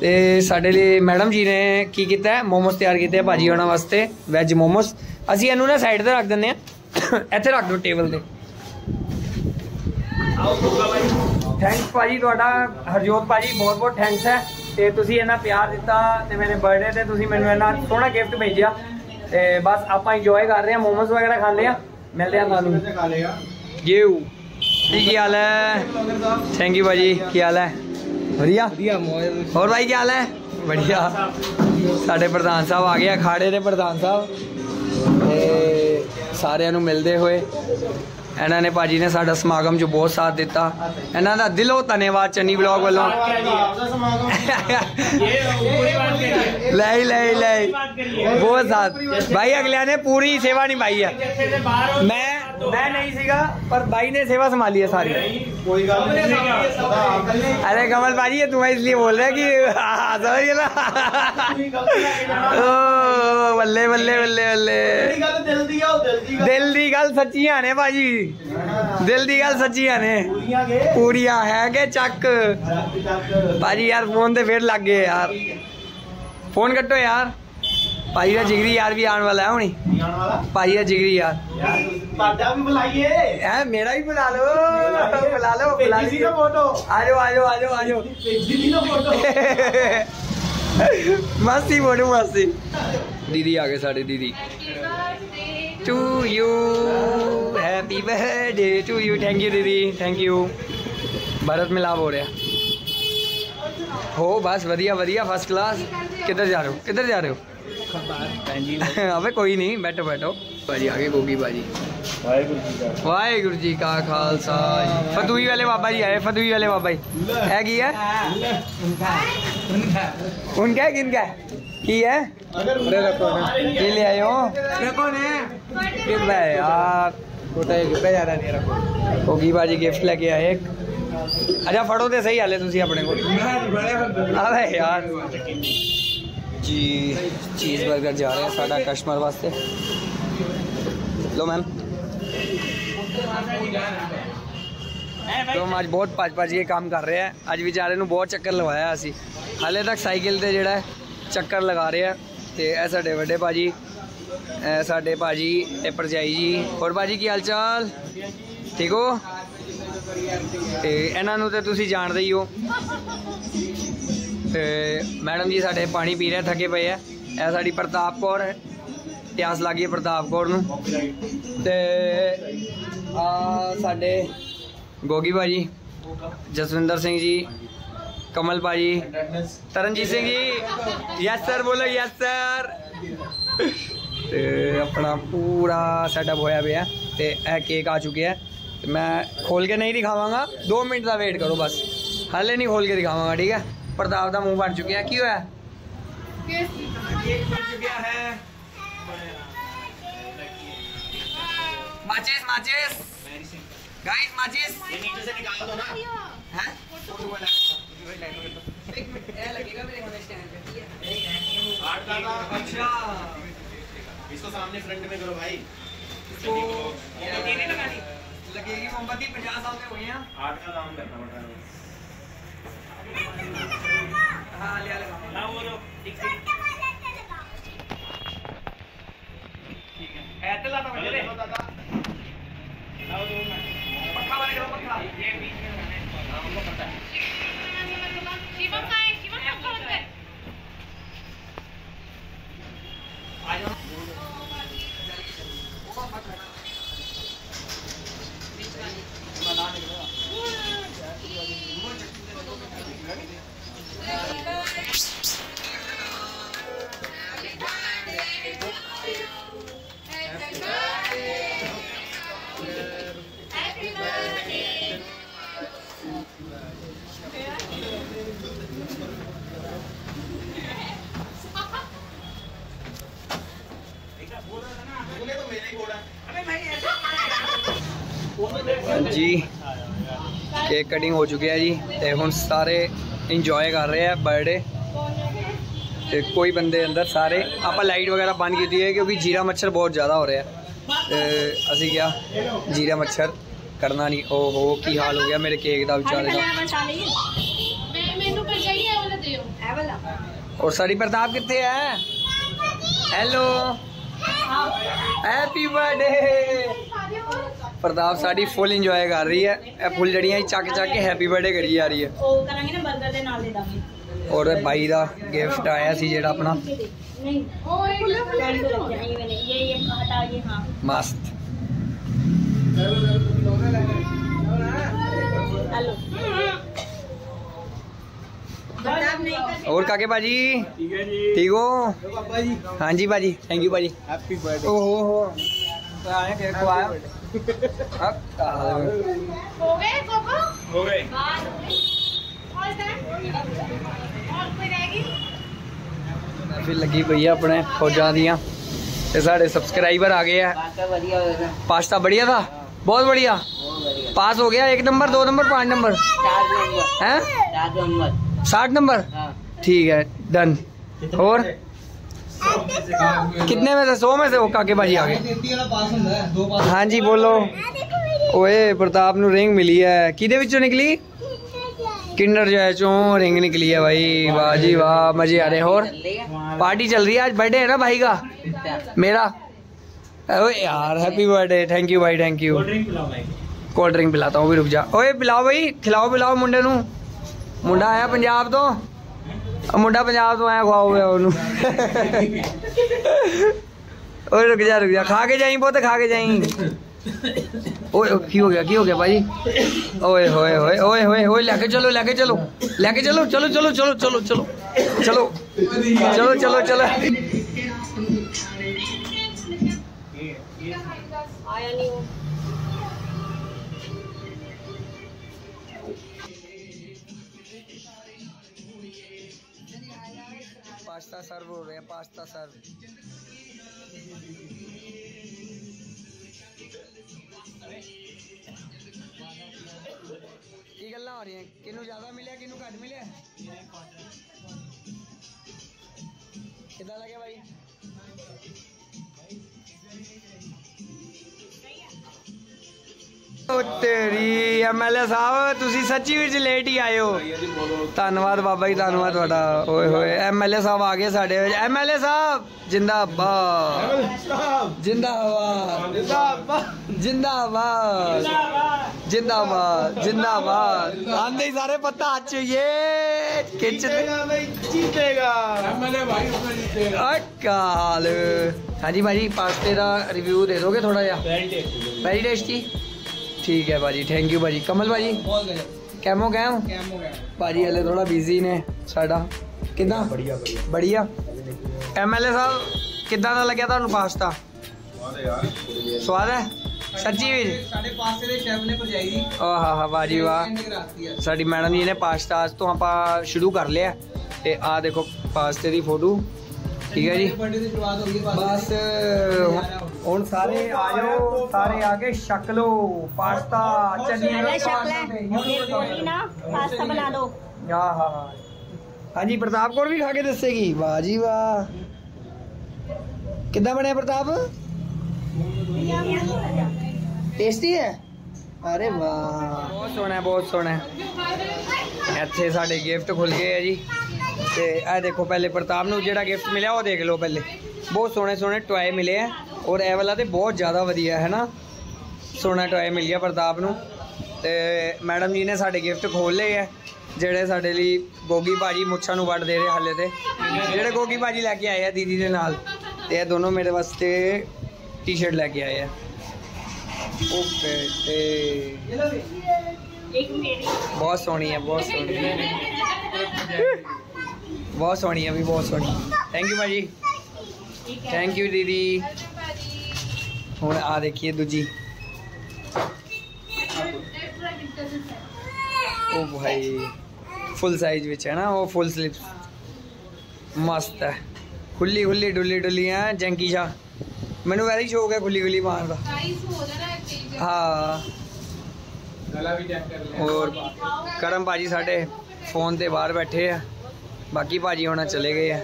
ਤੇ ਸਾਡੇ ਲਈ ਮੈਡਮ ਜੀ ਨੇ ਕੀ ਕੀਤਾ ਹੈ? ਮੋਮੋਸ ਤਿਆਰ ਕੀਤੇ ਆ ਭਾਜੀ ਉਹਨਾਂ ਵਾਸਤੇ ਵੈਜ ਮੋਮੋਸ। ਅਸੀਂ ਇਹਨੂੰ ਨਾ ਸਾਈਡ ਤੇ ਰੱਖ ਦਿੰਦੇ ਆ। ਇੱਥੇ ਰੱਖ ਦਿਓ ਟੇਬਲ ਤੇ। ਥੈਂਕਸ ਭਾਜੀ ਤੁਹਾਡਾ ਹਰਜੋਤ ਭਾਜੀ ਬਹੁਤ ਬਹੁਤ ਥੈਂਕਸ ਹੈ। ਤੇ ਤੁਸੀਂ ਇਹਨਾਂ ਪਿਆਰ ਦਿੱਤਾ ਤੇ ਮੇਰੇ ਬਰਥਡੇ ਤੇ ਤੁਸੀਂ ਮੈਨੂੰ ਇਹਨਾਂ ਸੋਹਣਾ ਗਿਫਟ ਭੇਜਿਆ। ਤੇ ਬਸ ਆਪਾਂ ਇੰਜੋਏ ਕਰ ਰਹੇ ਹਾਂ ਮੋਮੋਸ ਵਗੈਰਾ ਖਾਂਦੇ ਆ ਮਿਲਦੇ ਆ ਤੁਹਾਨੂੰ। ਖਾ ਲੇਗਾ ਜੀ ਕੀ ਹਾਲ ਹੈ? ਥੈਂਕ ਯੂ ਭਾਜੀ ਕੀ ਹਾਲ ਹੈ? ਵਧੀਆ? ਹੋਰ ਭਾਈ ਕੀ ਹਾਲ ਹੈ? ਵਧੀਆ। ਸਾਡੇ ਪ੍ਰਧਾਨ ਸਾਹਿਬ ਆ ਗਏ ਆ ਦੇ ਪ੍ਰਧਾਨ ਸਾਹਿਬ। ਤੇ ਸਾਰਿਆਂ ਨੂੰ ਮਿਲਦੇ ਹੋਏ ਇਹਨਾਂ ਨੇ ਭਾਜੀ ਨੇ ਸਾਡਾ ਸਮਾਗਮ 'ਚ ਬਹੁਤ ਸਾਥ ਦਿੱਤਾ। ਇਹਨਾਂ ਦਾ ਦਿਲੋਂ ਧੰਨਵਾਦ ਚੰਨੀ ਬਲੌਗ ਵੱਲੋਂ। ਲੈ ਲੈ ਲੈ ਬਹੁਤ ਸਾਥ। ਬਾਈ ਅਗਲਿਆਂ ਨੇ ਪੂਰੀ ਸੇਵਾ ਨਿਭਾਈ ਹੈ ਮੈਂ मैं नहीं सीखा पर भाई ने सेवा संभाली है सारी। कोई अरे कमल भाजी ये तुम्हें इसलिए बोल रहे की हाँ, समझ ना? बल्ले बल्ले बल्ले बल्ले। दिल की गल। सची आने भाजी दिल की गल सची आने पूरी है के चक। भाजी यार फ़ोन तो फिर लग गए यार। फ़ोन कट्टो यार। ਚੱਕ ਭਾਜੀ ਯਾਰ ਫੋਨ ਤੇ ਫੇਰ ਲੱਗ ਗਏ ਯਾਰ ਫੋਨ ਕੱਟੋ ਯਾਰ ਭਾਜੀ ਦਾ ਜਿਗਰੀ ਯਾਰ ਵੀ ਆਉਣ ਵਾਲਾ ਹੈ ਹੁਣੀ। ਜਾਣ ਵਾਲਾ? ਭਾਜੀ ਦਾ ਜਿਗਰੀ ਯਾਰ। ਯਾਰ ਤੁਹਾਡਾ ਵੀ ਬੁਲਾਈਏ। ਹੈ ਮੇਰਾ ਹੀ ਬੁਲਾ ਲਓ। ਬੁਲਾ ਲਓ ਬੁਲਾ ਭੇਜੀ ਸੀ ਨਾ ਲਓ। ਫੋਟੋ ਆਜੋ ਆਜੋ ਆਜੋ ਆਜੋ। ਭੇਜੀ ਸੀ ਨਾ ਫੋਟੋ ਮਸਤੀ ਬੋਲੂ ਮਸਤੀ। ਦੀਦੀ ਆ ਗਏ ਸਾਡੇ ਦੀਦੀ। To you happy birthday to you thank you ਦੀਦੀ। ਥੈਂਕ ਯੂ ਭਰਤ ਮਿਲਾਪ ਹੋ ਰਿਹਾ। ਹੋ ਬਸ ਵਧੀਆ ਵਧੀਆ। ਫਸਟ ਕਲਾਸ ਕਿੱਧਰ ਜਾ ਰਹੇ ਹੋ? ਕਿੱਧਰ ਜਾ ਰਹੇ ਹੋ? ਅਬੇ ਕੋਈ ਨਹੀਂ ਬੈਠੋ ਬੈਠੋ। ਭਾਜੀ ਆ ਗਏ ਗੋਗੀ ਭਾਜੀ। ਵਾਹਿਗੁਰੂ ਜੀ ਕਾ ਵਾਹਿਗੁਰੂ ਜੀ ਕਾ ਖਾਲਸਾ ਫਤੂਈ ਵਾਲੇ ਬਾਬਾ ਜੀ ਆਏ ਫਤੂਈ ਵਾਲੇ ਬਾਬਾ ਜੀ। ਹੈ ਕੀ ਹੈ? ਉਨਕਾ। ਕਿਨਕਾ ਕੀ ਹੈ? ਅਰੇ ਰੱਖੋ ਨਾ ਕੀ ਲੈ ਆਇਓ ਰੱਖੋ ਨੇ। ਕਿ ਭਾਈ ਯਾਰ ਕੋਟਾ ਇੱਕ ਪੈ ਜਾਣਾ ਨਹੀਂ ਰੱਖੋ। ਗੋਗੀ ਭਾਜੀ ਗਿਫਟ ਲੈ ਕੇ ਆਏ। ਅੱਛਾ ਫੜੋ ਤੇ ਸਹੀ ਹਾਲੇ ਤੁਸੀਂ ਆਪਣੇ ਕੋਲ। ਅਰੇ ਯਾਰ। ਜੀ ਚੀਜ਼ 버ਗਰ ਜਾ ਰਿਹਾ ਸਾਡਾ ਕਸਟਮਰ ਵਾਸਤੇ। ਲੋ ਮੈਮ ਤੋ ਅੱਜ ਬਹੁਤ ਭੱਜ ਭੱਜ ਕੇ ਕੰਮ ਕਰ ਰਿਹਾ ਅੱਜ ਵਿਚਾਰੇ ਨੂੰ ਬਹੁਤ ਚੱਕਰ ਲਵਾਇਆ ਅਸੀਂ। ਹਾਲੇ ਤੱਕ ਸਾਈਕਲ ਤੇ ਜਿਹੜਾ ਚੱਕਰ ਲਗਾ ਰਿਹਾ। ਤੇ ਇਹ ਸਾਡੇ ਵੱਡੇ ਭਾਜੀ ਸਾਡੇ ਭਾਜੀ ਤੇ ਪਰਜਾਈ ਜੀ। ਹੋਰ ਭਾਜੀ, ਕੀ ਹਾਲ ਚਾਲ? ਠੀਕ ਹੋ? ਤੇ ਇਹਨਾਂ ਨੂੰ ਤੇ ਤੁਸੀਂ ਜਾਣਦੇ ਹੀ ਹੋ। ਤੇ ਮੈਡਮ ਜੀ ਸਾਡੇ ਪਾਣੀ ਪੀ ਰਹੇ ਥੱਕੇ ਪਏ ਆ। ਇਹ ਸਾਡੀ ਪ੍ਰਤਾਪ ਕੌਰ ਹੈ। ਪਿਆਸ ਲੱਗੀ ਹੈ ਪ੍ਰਤਾਪ ਕੌਰ ਨੂੰ। ਤੇ ਆ ਸਾਡੇ ਗੋਗੀ ਭਾਜੀ, ਜਸਵਿੰਦਰ ਸਿੰਘ ਜੀ, ਕਮਲ ਭਾਜੀ, ਤਰਨਜੀਤ ਸਿੰਘ ਜੀ। ਯੈਸ ਸਰ ਬੋਲੋ ਯੈਸ ਸਰ ਤੇ ਆਪਣਾ ਪੂਰਾ ਸੈਟਅਪ ਹੋਇਆ ਪਿਆ। ਤੇ ਇਹ ਕੇਕ ਆ ਚੁੱਕਿਆ ਹੈ। ਤੇ ਮੈਂ ਖੋਲ ਕੇ ਨਹੀਂ ਦਿਖਾਵਾਂਗਾ। 2 ਮਿੰਟ ਦਾ ਵੇਟ ਕਰੋ ਬਸ। ਹਾਲੇ ਨਹੀਂ ਖੋਲ ਕੇ ਦਿਖਾਵਾਂਗਾ, ਠੀਕ ਹੈ? ਪ੍ਰਤਾਪ ਦਾ ਮੂੰਹ ਬਣ ਚੁੱਕਿਆ ਕੀ ਹੋਇਆ ਕੇਕ ਬਣ ਚੁੱਕਿਆ ਹੈ माचिस माचिस गाइस माचिस ये नीचे से निकाल दो ना हैं फोटो वाला एक मिनट ये लगेगा मेरे होने स्टैंड पे ठीक है आठ का था अच्छा इसको सामने फ्रंट में करो भाई इसको मोमबत्ती नहीं लगानी लगेगी मोमबत्ती 50 साल के हुए हैं आठ का काम करना पड़ता Dale, dale, dale. ਕਟਿੰਗ ਹੋ ਚੁੱਕੀ ਜੀ ਤੇ ਹੁਣ ਸਾਰੇ ਇੰਜੋਏ ਕਰ ਰਹੇ ਆ ਬਰਥਡੇ ਤੇ ਕੋਈ ਬੰਦੇ ਅੰਦਰ ਸਾਰੇ ਆਪਾਂ ਲਾਈਟ ਵਗੈਰਾ ਬੰਦ ਕੀਤੀ ਹੈ ਕਿਉਂਕਿ ਜੀਰਾ ਮੱਛਰ ਬਹੁਤ ਜ਼ਿਆਦਾ ਹੋ ਰਿਹਾ ਤੇ ਅਸੀਂ ਕਿਹਾ ਜੀਰਾ ਮੱਛਰ ਕਰਨਾ ਨਹੀਂ। ਉਹ ਹੋ ਕੀ ਹਾਲ ਹੋ ਗਿਆ ਮੇਰੇ ਕੇਕ ਦਾ ਵਿਚਾਰੇ ਦਾ? ਔਰ ਸਾਡੀ ਪ੍ਰਤਾਪ ਕਿੱਥੇ ਹੈ? ਹੈਲੋ ਹੈਪੀ ਬਰਥਡੇ प्रताप साड़ी फुल ਇੰਜੋਏ ਕਰ ਰਹੀ ਹੈ ਇਹ ਫੁੱਲ ਜੜੀਆਂ ਚੱਕ ਚੱਕ ਕੇ ਹੈਪੀ ਬਰਥਡੇ ਕਰੀ ਜਾ ਰਹੀ ਹੈ ਉਹ ਕਰਾਂਗੇ ਨਾ ਬਰਗਰ ਦੇ ਨਾਲ ਦੇ ਦਾਂਗੇ ਔਰ ਬਾਈ ਦਾ ਗਿਫਟ ਆਇਆ ਸੀ ਜਿਹੜਾ ਆਪਣਾ ਨਹੀਂ ਉਹ ਇਹ ਇਹ ਹਟਾ ਇਹ ਹਾਂ ਮਸਤ और काके भाजी ठीक हो हाँ जी भाजी थैंक यू भाजी हैप्पी बर्थडे ओहो हो आया केक को आया हो गए कोको हो गए और डन और कोई रहेगी फिर लगी पई है अपने फौजां दियां ਤੇ ਸਾਡੇ ਸਬਸਕ੍ਰਾਈਬਰ ਆ ਗਏ ਆ पास्ता बढ़िया था बहुत बढ़िया पास हो गया एक नंबर दो नंबर पाँच नंबर हैं साठ नंबर ठीक है डन और कितने में से सौ में से वो काके भाजी आ गए हाँ ਓਏ ਪ੍ਰਤਾਪ ਨੂੰ ਰਿੰਗ ਮਿਲੀ ਹੈ ਕਿਹਦੇ ਵਿੱਚੋਂ ਨਿਕਲੀ? ਕਿੰਡਰ ਜੋਏ ਚੋਂ ਰਿੰਗ ਨਿਕਲੀ ਹੈ ਭਾਈ ਵਾਹ ਜੀ ਵਾਹ ਮਜ਼ੇ ਆ ਰਹੇ। ਹੋਰ? ਪਾਰਟੀ ਚੱਲ ਰਹੀ ਹੈ ਅੱਜ? ਬਰਥਡੇ ਹੈ ਨਾ ਭਾਈ ਦਾ? ਮੇਰਾ? ਓਏ यार हैप्पी बर्थडे थैंक यू भाई थैंक यू कोल्ड ड्रिंक पिलाता हूँ भी रुक जा ओए पिलाओ भाई खिलाओ पिलाओ मुंडे ਨੂੰ। ਮੁੰਡਾ ਆਇਆ ਪੰਜਾਬ ਤੋਂ। ਮੁੰਡਾ ਪੰਜਾਬ ਤੋਂ ਆਇਆ, ਖਵਾਓ ਵੇ ਉਹਨੂੰ। ਓਏ ਰੁਕ ਜਾ ਰੁਕ ਜਾ। ਖਾ ਕੇ ਜਾਈਂ ਪੁੱਤ, ਖਾ ਕੇ ਜਾਈਂ। ਓਏ ਕੀ ਹੋ ਗਿਆ, ਕੀ ਹੋ ਗਿਆ ਭਾਜੀ? ਓਏ, ਹੋਏ ਹੋਏ, ਓਏ, ਹੋਏ ਹੋਏ, ਲੈ ਕੇ ਚਲੋ, ਲੈ ਕੇ ਚਲੋ। ਲੈ ਕੇ ਚਲੋ ਚਲੋ ਚਲੋ ਚਲੋ ਚਲੋ ਚਲੋ। ਚਲੋ ਚਲੋ ਚਲੋ ਚਲੋ। पास्ता सर्व हो रहे पास्ता सर्व की गल हो रही हैं किनू ज़्यादा मिले किनू घट मिले कि लगे भाई ਉਹ ਤੇਰੀ ਐਮਐਲਏ ਸਾਹਿਬ ਤੁਸੀਂ ਸੱਚੀ ਵਿੱਚ ਲੇਟ ਹੀ ਆਏ ਧੰਨਵਾਦ ਬਾਬਾ ਜੀ ਧੰਨਵਾਦ ਤੁਹਾਡਾ। ਓਏ ਹੋਏ ਐਮਐਲਏ ਸਾਹਿਬ ਆ ਗਏ ਸਾਡੇ ਵਿੱਚ। ਐਮਐਲਏ ਸਾਹਿਬ ਜਿੰਦਾਬਾਦ। ਜਿੰਦਾਬਾਦ। ਜਿੰਦਾਬਾਦ। ਜਿੰਦਾਬਾਦ ਆਂਦੇ ਸਾਰੇ ਪੱਤਾ ਹੱਥ ਚ ਯੇ ਖਿੱਚਦੇ ਐਮਐਲਏ ਭਾਈ ਉਸਨੇ ਜੀਤੇਗਾ। ਅਕਾਲ ਹਾਂਜੀ ਭਾਜੀ ਪਾਸਤੇ ਦਾ ਰਿਵਿਊ ਦੇ ਦੋਗੇ ਥੋੜਾ ਜਿਹਾ? ਵੈਰੀ ਟੇਸਟੀ ਠੀਕ ਹੈ ਭਾਜੀ ਥੈਂਕ ਯੂ ਭਾਜੀ। ਕਮਲ ਭਾਜੀ ਬਹੁਤ ਗਜਬ ਕੈਮੋ ਕੈਮ? ਕੈਮ ਹੋ ਗਿਆ ਭਾਜੀ ਹਲੇ ਥੋੜਾ ਬਿਜ਼ੀ ਨੇ ਸਾਡਾ। ਕਿੱਦਾਂ? ਬੜੀਆ ਬੜੀਆ ਐਮਐਲਏ ਸਾਹਿਬ ਕਿੱਦਾਂ ਦਾ ਲੱਗਿਆ ਤੁਹਾਨੂੰ ਪਾਸਤਾ? ਸਵਾਦ ਹੈ ਸੱਚੀ ਵਿੱਚ ਸਾਡੇ ਪਾਸੇ ਦੇ ਸ਼ੈਫ ਨੇ ਭਰਜਾਈ ਦੀ ਆਹ ਹਾ ਹਾ ਭਾਜੀ ਵਾਹ। ਸਾਡੀ ਮੈਡਮ ਜੀ ਨੇ ਪਾਸਤਾ ਅੱਜ ਤੋਂ ਆਪਾਂ ਸ਼ੁਰੂ ਕਰ ਲਿਆ। ਤੇ ਆਹ ਦੇਖੋ ਪਾਸਤੇ ਦੀ ਫੋਟੋ। ਠੀਕ ਹੈ ਜੀ। ਬਸ ਹੁਣ ਸਾਰੇ ਆ ਜਾਓ ਸਾਰੇ ਆ ਕੇ ਛਕ ਲਓ। ਪਾਸਤਾ ਚੰਨੀ ਨਾ ਪਾਸਤਾ ਬਣਾ ਲਓ। ਆ ਹਾ ਹਾਂਜੀ ਪ੍ਰਤਾਪ ਕੋਲ ਵੀ ਖਾ ਕੇ ਦੱਸੇਗੀ। ਵਾਹ ਜੀ ਵਾਹ। ਕਿੱਦਾਂ ਬਣਿਆ ਪ੍ਰਤਾਪ? ਟੇਸਟੀ ਹੈ? ਅਰੇ ਵਾਹ। ਬਹੁਤ ਸੋਹਣਾ ਬਹੁਤ ਸੋਹਣਾ ਇੱਥੇ ਸਾਡੇ ਗਿਫਟ ਖੁੱਲ ਗਏ ਆ ਜੀ। ਤੇ ਇਹ ਦੇਖੋ ਪਹਿਲੇ ਪ੍ਰਤਾਪ ਨੂੰ ਜਿਹੜਾ ਗਿਫਟ ਮਿਲਿਆ ਉਹ ਦੇਖ ਲਓ ਪਹਿਲੇ। ਬਹੁਤ ਸੋਹਣੇ ਸੋਹਣੇ ਟੋਏ ਮਿਲੇ ਆ ਔਰ ਇਹ ਵਾਲਾ ਤੇ ਬਹੁਤ ਜ਼ਿਆਦਾ ਵਧੀਆ ਹੈ ਨਾ। ਸੋਹਣਾ ਟੋਏ ਮਿਲਿਆ ਪ੍ਰਤਾਪ ਨੂੰ। ਤੇ ਮੈਡਮ ਜੀ ਨੇ ਸਾਡੇ ਗਿਫਟ ਖੋਲ ਲਏ ਆ ਜਿਹੜੇ ਸਾਡੇ ਲਈ ਗੋਗੀ ਬਾਜੀ ਮੁੱਛਾਂ ਨੂੰ ਵੱਢ ਦੇ ਰਹੇ ਹਾਲੇ ਤੇ। ਜਿਹੜੇ ਗੋਗੀ ਬਾਜੀ ਲੈ ਕੇ ਆਏ ਆ ਦੀਦੀ ਦੇ ਨਾਲ ਤੇ ਇਹ ਦੋਨੋਂ ਮੇਰੇ ਵਾਸਤੇ ਟੀ-ਸ਼ਰਟ ਲੈ ਕੇ ਆਏ ਆ। ਓਕੇ ਤੇ ਬਹੁਤ ਸੋਹਣੀ ਹੈ ਬਹੁਤ ਸੋਹਣੀ ਹੈ ਬਹੁਤ ਸੋਹਣੀ ਆ ਵੀ, ਬਹੁਤ ਸੋਹਣੀ। ਥੈਂਕ ਯੂ ਭਾਜੀ। ਥੈਂਕ ਯੂ ਦੀਦੀ। ਹੁਣ ਆ ਦੇਖੀਏ ਦੂਜੀ। ਉਹ ਭਾਈ ਫੁੱਲ ਸਾਈਜ਼ ਵਿੱਚ ਹੈ ਨਾ, ਉਹ ਫੁੱਲ ਸਲੀਪ ਮਸਤ ਹੈ। ਖੁੱਲੀ ਖੁੱਲੀ, ਡੁੱਲੀ ਡੁੱਲੀ ਹੈ ਜੰਕੀ ਸ਼ਾ ਮੈਨੂੰ ਵੈਰੀ ਸ਼ੌਕ ਹੈ ਖੁੱਲੀ ਖੁੱਲੀ ਮਾਰਨ ਦਾ। ਹਾਂ। ਗਲਾ ਵੀ ਚੈੱਕ ਕਰ ਲਿਆ ਹੋਰ, ਕਰਮ ਬਾਜੀ ਸਾਡੇ ਫੋਨ ਤੇ ਬਾਹਰ ਬੈਠੇ ਆ। ਬਾਕੀ ਭਾਜੀ ਹੁਣ ਚਲੇ ਗਏ ਆ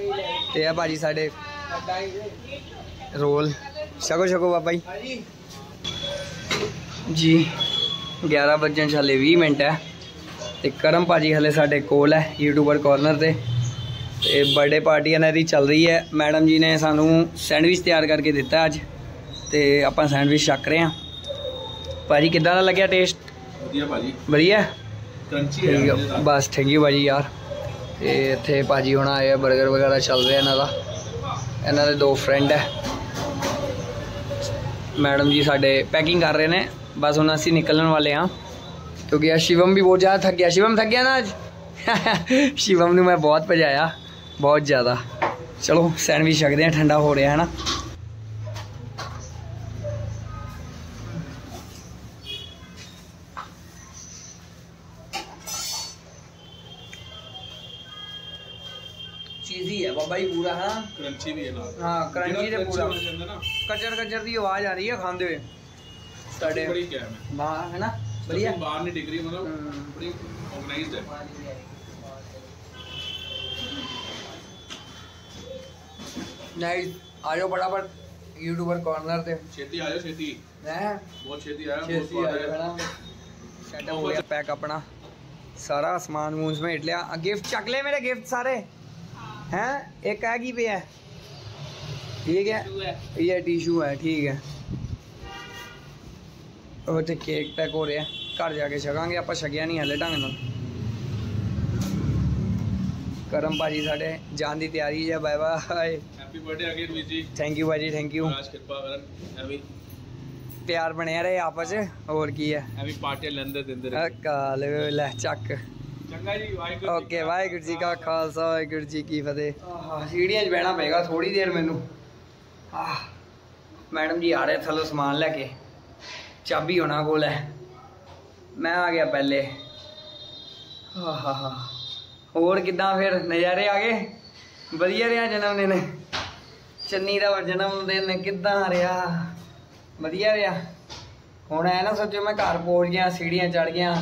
ਤੇ ਆ ਭਾਜੀ ਸਾਡੇ ਰੋਲ। ਛਕੋ ਛਕੋ ਬਾਬਾ ਜੀ। ਜੀ 11 ਵਜੇ ਹਲੇ 20 ਮਿੰਟ ਹੈ ਤੇ ਕਰਮ ਭਾਜੀ ਹਲੇ ਸਾਡੇ ਕੋਲ ਹੈ ਯੂਟਿਊਬਰ ਕਾਰਨਰ ਤੇ ਤੇ ਬਰਥਡੇ ਪਾਰਟੀ ਇਹਨਾਂ ਦੀ ਚੱਲ ਰਹੀ ਹੈ। ਮੈਡਮ ਜੀ ਨੇ ਸਾਨੂੰ ਸੈਂਡਵਿਚ ਤਿਆਰ ਕਰਕੇ ਦਿੱਤਾ ਅੱਜ ਤੇ ਆਪਾਂ ਸੈਂਡਵਿਚ ਛਕ ਰਹੇ ਹਾਂ। ਭਾਜੀ ਕਿੱਦਾਂ ਦਾ ਲੱਗਿਆ ਟੇਸਟ ਵਧੀਆ ਭਾਜੀ। ਵਧੀਆ? ਕਰੰਚੀ ਆ। ਬਸ ਥੈਂਕ ਯੂ ਭਾਜੀ ਯਾਰ। ਤੇ ਇੱਥੇ ਭਾਜੀ ਹੁਣ ਆਏ ਆ 버ਗਰ ਵਗੈਰਾ ਚੱਲ ਰਿਹਾ ਇਹਨਾਂ ਦਾ। ਇਹਨਾਂ ਦੇ ਦੋ ਫਰੈਂਡ ਹੈ ਮੈਡਮ ਜੀ ਸਾਡੇ ਪੈਕਿੰਗ ਕਰ ਰਹੇ ਨੇ, ਬਸ ਹੁਣ ਅਸੀਂ ਨਿਕਲਣ ਵਾਲੇ ਹਾਂ। ਕਿਉਂਕਿ ਆ ਸ਼ਿਵਮ ਵੀ ਬਹੁਤ ਜ਼ਿਆਦਾ ਥੱਕ ਗਿਆ। ਸ਼ਿਵਮ ਥੱਕ ਗਿਆ ਨਾ ਅੱਜ? ਸ਼ਿਵਮ ਨੂੰ ਮੈਂ ਬਹੁਤ ਭਜਾਇਆ, ਬਹੁਤ ਜ਼ਿਆਦਾ। ਚਲੋ ਸੈਂਡਵਿਚ ਛਕਦੇ ਆ ਠੰਡਾ ਹੋ ਰਿਹਾ ਹੈ ਨਾ ਹੈ। ਬਾਬਾ ਜੀ ਪੂਰਾ ਹਾਂ ਕਰੰਚੀ ਵੀ ਹੈ ਨਾਲ। ਹਾਂ ਕਰੰਚੀ ਤੇ ਪੂਰਾ। ਹੋ ਜਾਂਦਾ ਨਾ। ਕਚਰ ਕਚਰ ਦੀ ਆਵਾਜ਼ ਆ ਰਹੀ ਹੈ ਖਾਂਦੇ ਹੋਏ। ਸਾਡੇ ਬੜੀ ਕੈਮ ਹੈ। ਵਾਹ ਹੈ ਨਾ? ਵਧੀਆ। ਵਧੀਆ ਬਾਹਰ ਨਹੀਂ ਡਿਗਰੀ ਮਤਲਬ ਹਮ। ਬੜੀ ਆਰਗੇਨਾਈਜ਼ਡ ਹੈ। ਨਾਈਸ ਆ ਜਾਓ ਫਟਾਫਟ ਯੂਟਿਊਬਰ ਕਾਰਨਰ ਤੇ। ਛੇਤੀ ਆ ਜਾਓ ਛੇਤੀ। ਹੈ? ਬਹੁਤ ਛੇਤੀ ਆਇਆ ਬਹੁਤ ਛੇਤੀ ਆ ਸਵਾਦ ਜਾਓ ਹੈ ਹਨਾ ਸੈਟ ਹੋ ਗਿਆ ਪੈਕ ਆਪਣਾ ਸਾਰਾ ਸਮਾਨ ਮੂਨ ਸਮੇਟ ਲਿਆ ਗਿਫਟ ਚੱਕ ਲੈ ਮੇਰੇ ਗਿਫਟ ਸਾਰੇ ਹੈ ਇੱਕ ਆ ਕੀ ਪਿਆ ਠੀਕ ਹੈ ਇਹ ਟਿਸ਼ੂ ਹੈ ਠੀਕ ਹੈ ਉਹ ਤੇ ਕੇਕ ਪੈਕ ਹੋ ਰਿਹਾ ਘਰ ਜਾ ਕੇ ਛਕਾਂਗੇ ਆਪਾਂ ਛਕਿਆ ਨਹੀਂ ਹਲੇ ਢੰਗ ਨਾਲ ਕਰਮ ਭਾਜੀ ਸਾਡੇ ਜਾਣ ਦੀ ਤਿਆਰੀ ਹੈ bye bye happy birthday again ਵੀਰ ਜੀ ਥੈਂਕ ਯੂ ਭਾਜੀ ਥੈਂਕ ਯੂ ਮਹਾਰਾਜ ਕਿਰਪਾ ਚੰਗਾ ਜੀ ਵਾਹਿਗੁਰੂ ਓਕੇ ਵਾਹਿਗੁਰੂ ਜੀ ਕਾ ਖਾਲਸਾ। ਵਾਹਿਗੁਰੂ ਜੀ ਕੀ ਫਤਿਹ। ਆਹ ਸੀੜੀਆਂ 'ਚ ਬਹਿਣਾ ਪਏਗਾ ਥੋੜੀ ਦੇਰ ਮੈਨੂੰ। ਆਹ ਮੈਡਮ ਜੀ ਆ ਰਹੇ ਥੱਲੋਂ ਸਮਾਨ ਲੈ ਕੇ। ਚਾਬੀ ਉਹਨਾਂ ਕੋਲ ਹੈ। ਮੈਂ ਆ ਗਿਆ ਪਹਿਲੇ। ਆਹਾ ਹੋਰ ਕਿਦਾਂ ਫਿਰ? ਨਜ਼ਾਰੇ ਆ ਗਏ? ਵਧੀਆ ਰਿਹਾ ਜਨਮ ਦਿਨ। ਚੰਨੀ ਦਾ ਜਨਮ ਦਿਨ ਕਿੱਦਾਂ ਰਿਹਾ? ਵਧੀਆ ਰਿਹਾ। ਹੁਣ ਐ ਨਾ ਸੋਚੋ ਮੈਂ ਘਰ ਪਹੁੰਚ ਗਿਆ ਸੀੜੀਆਂ ਚੜ ਗਿਆ।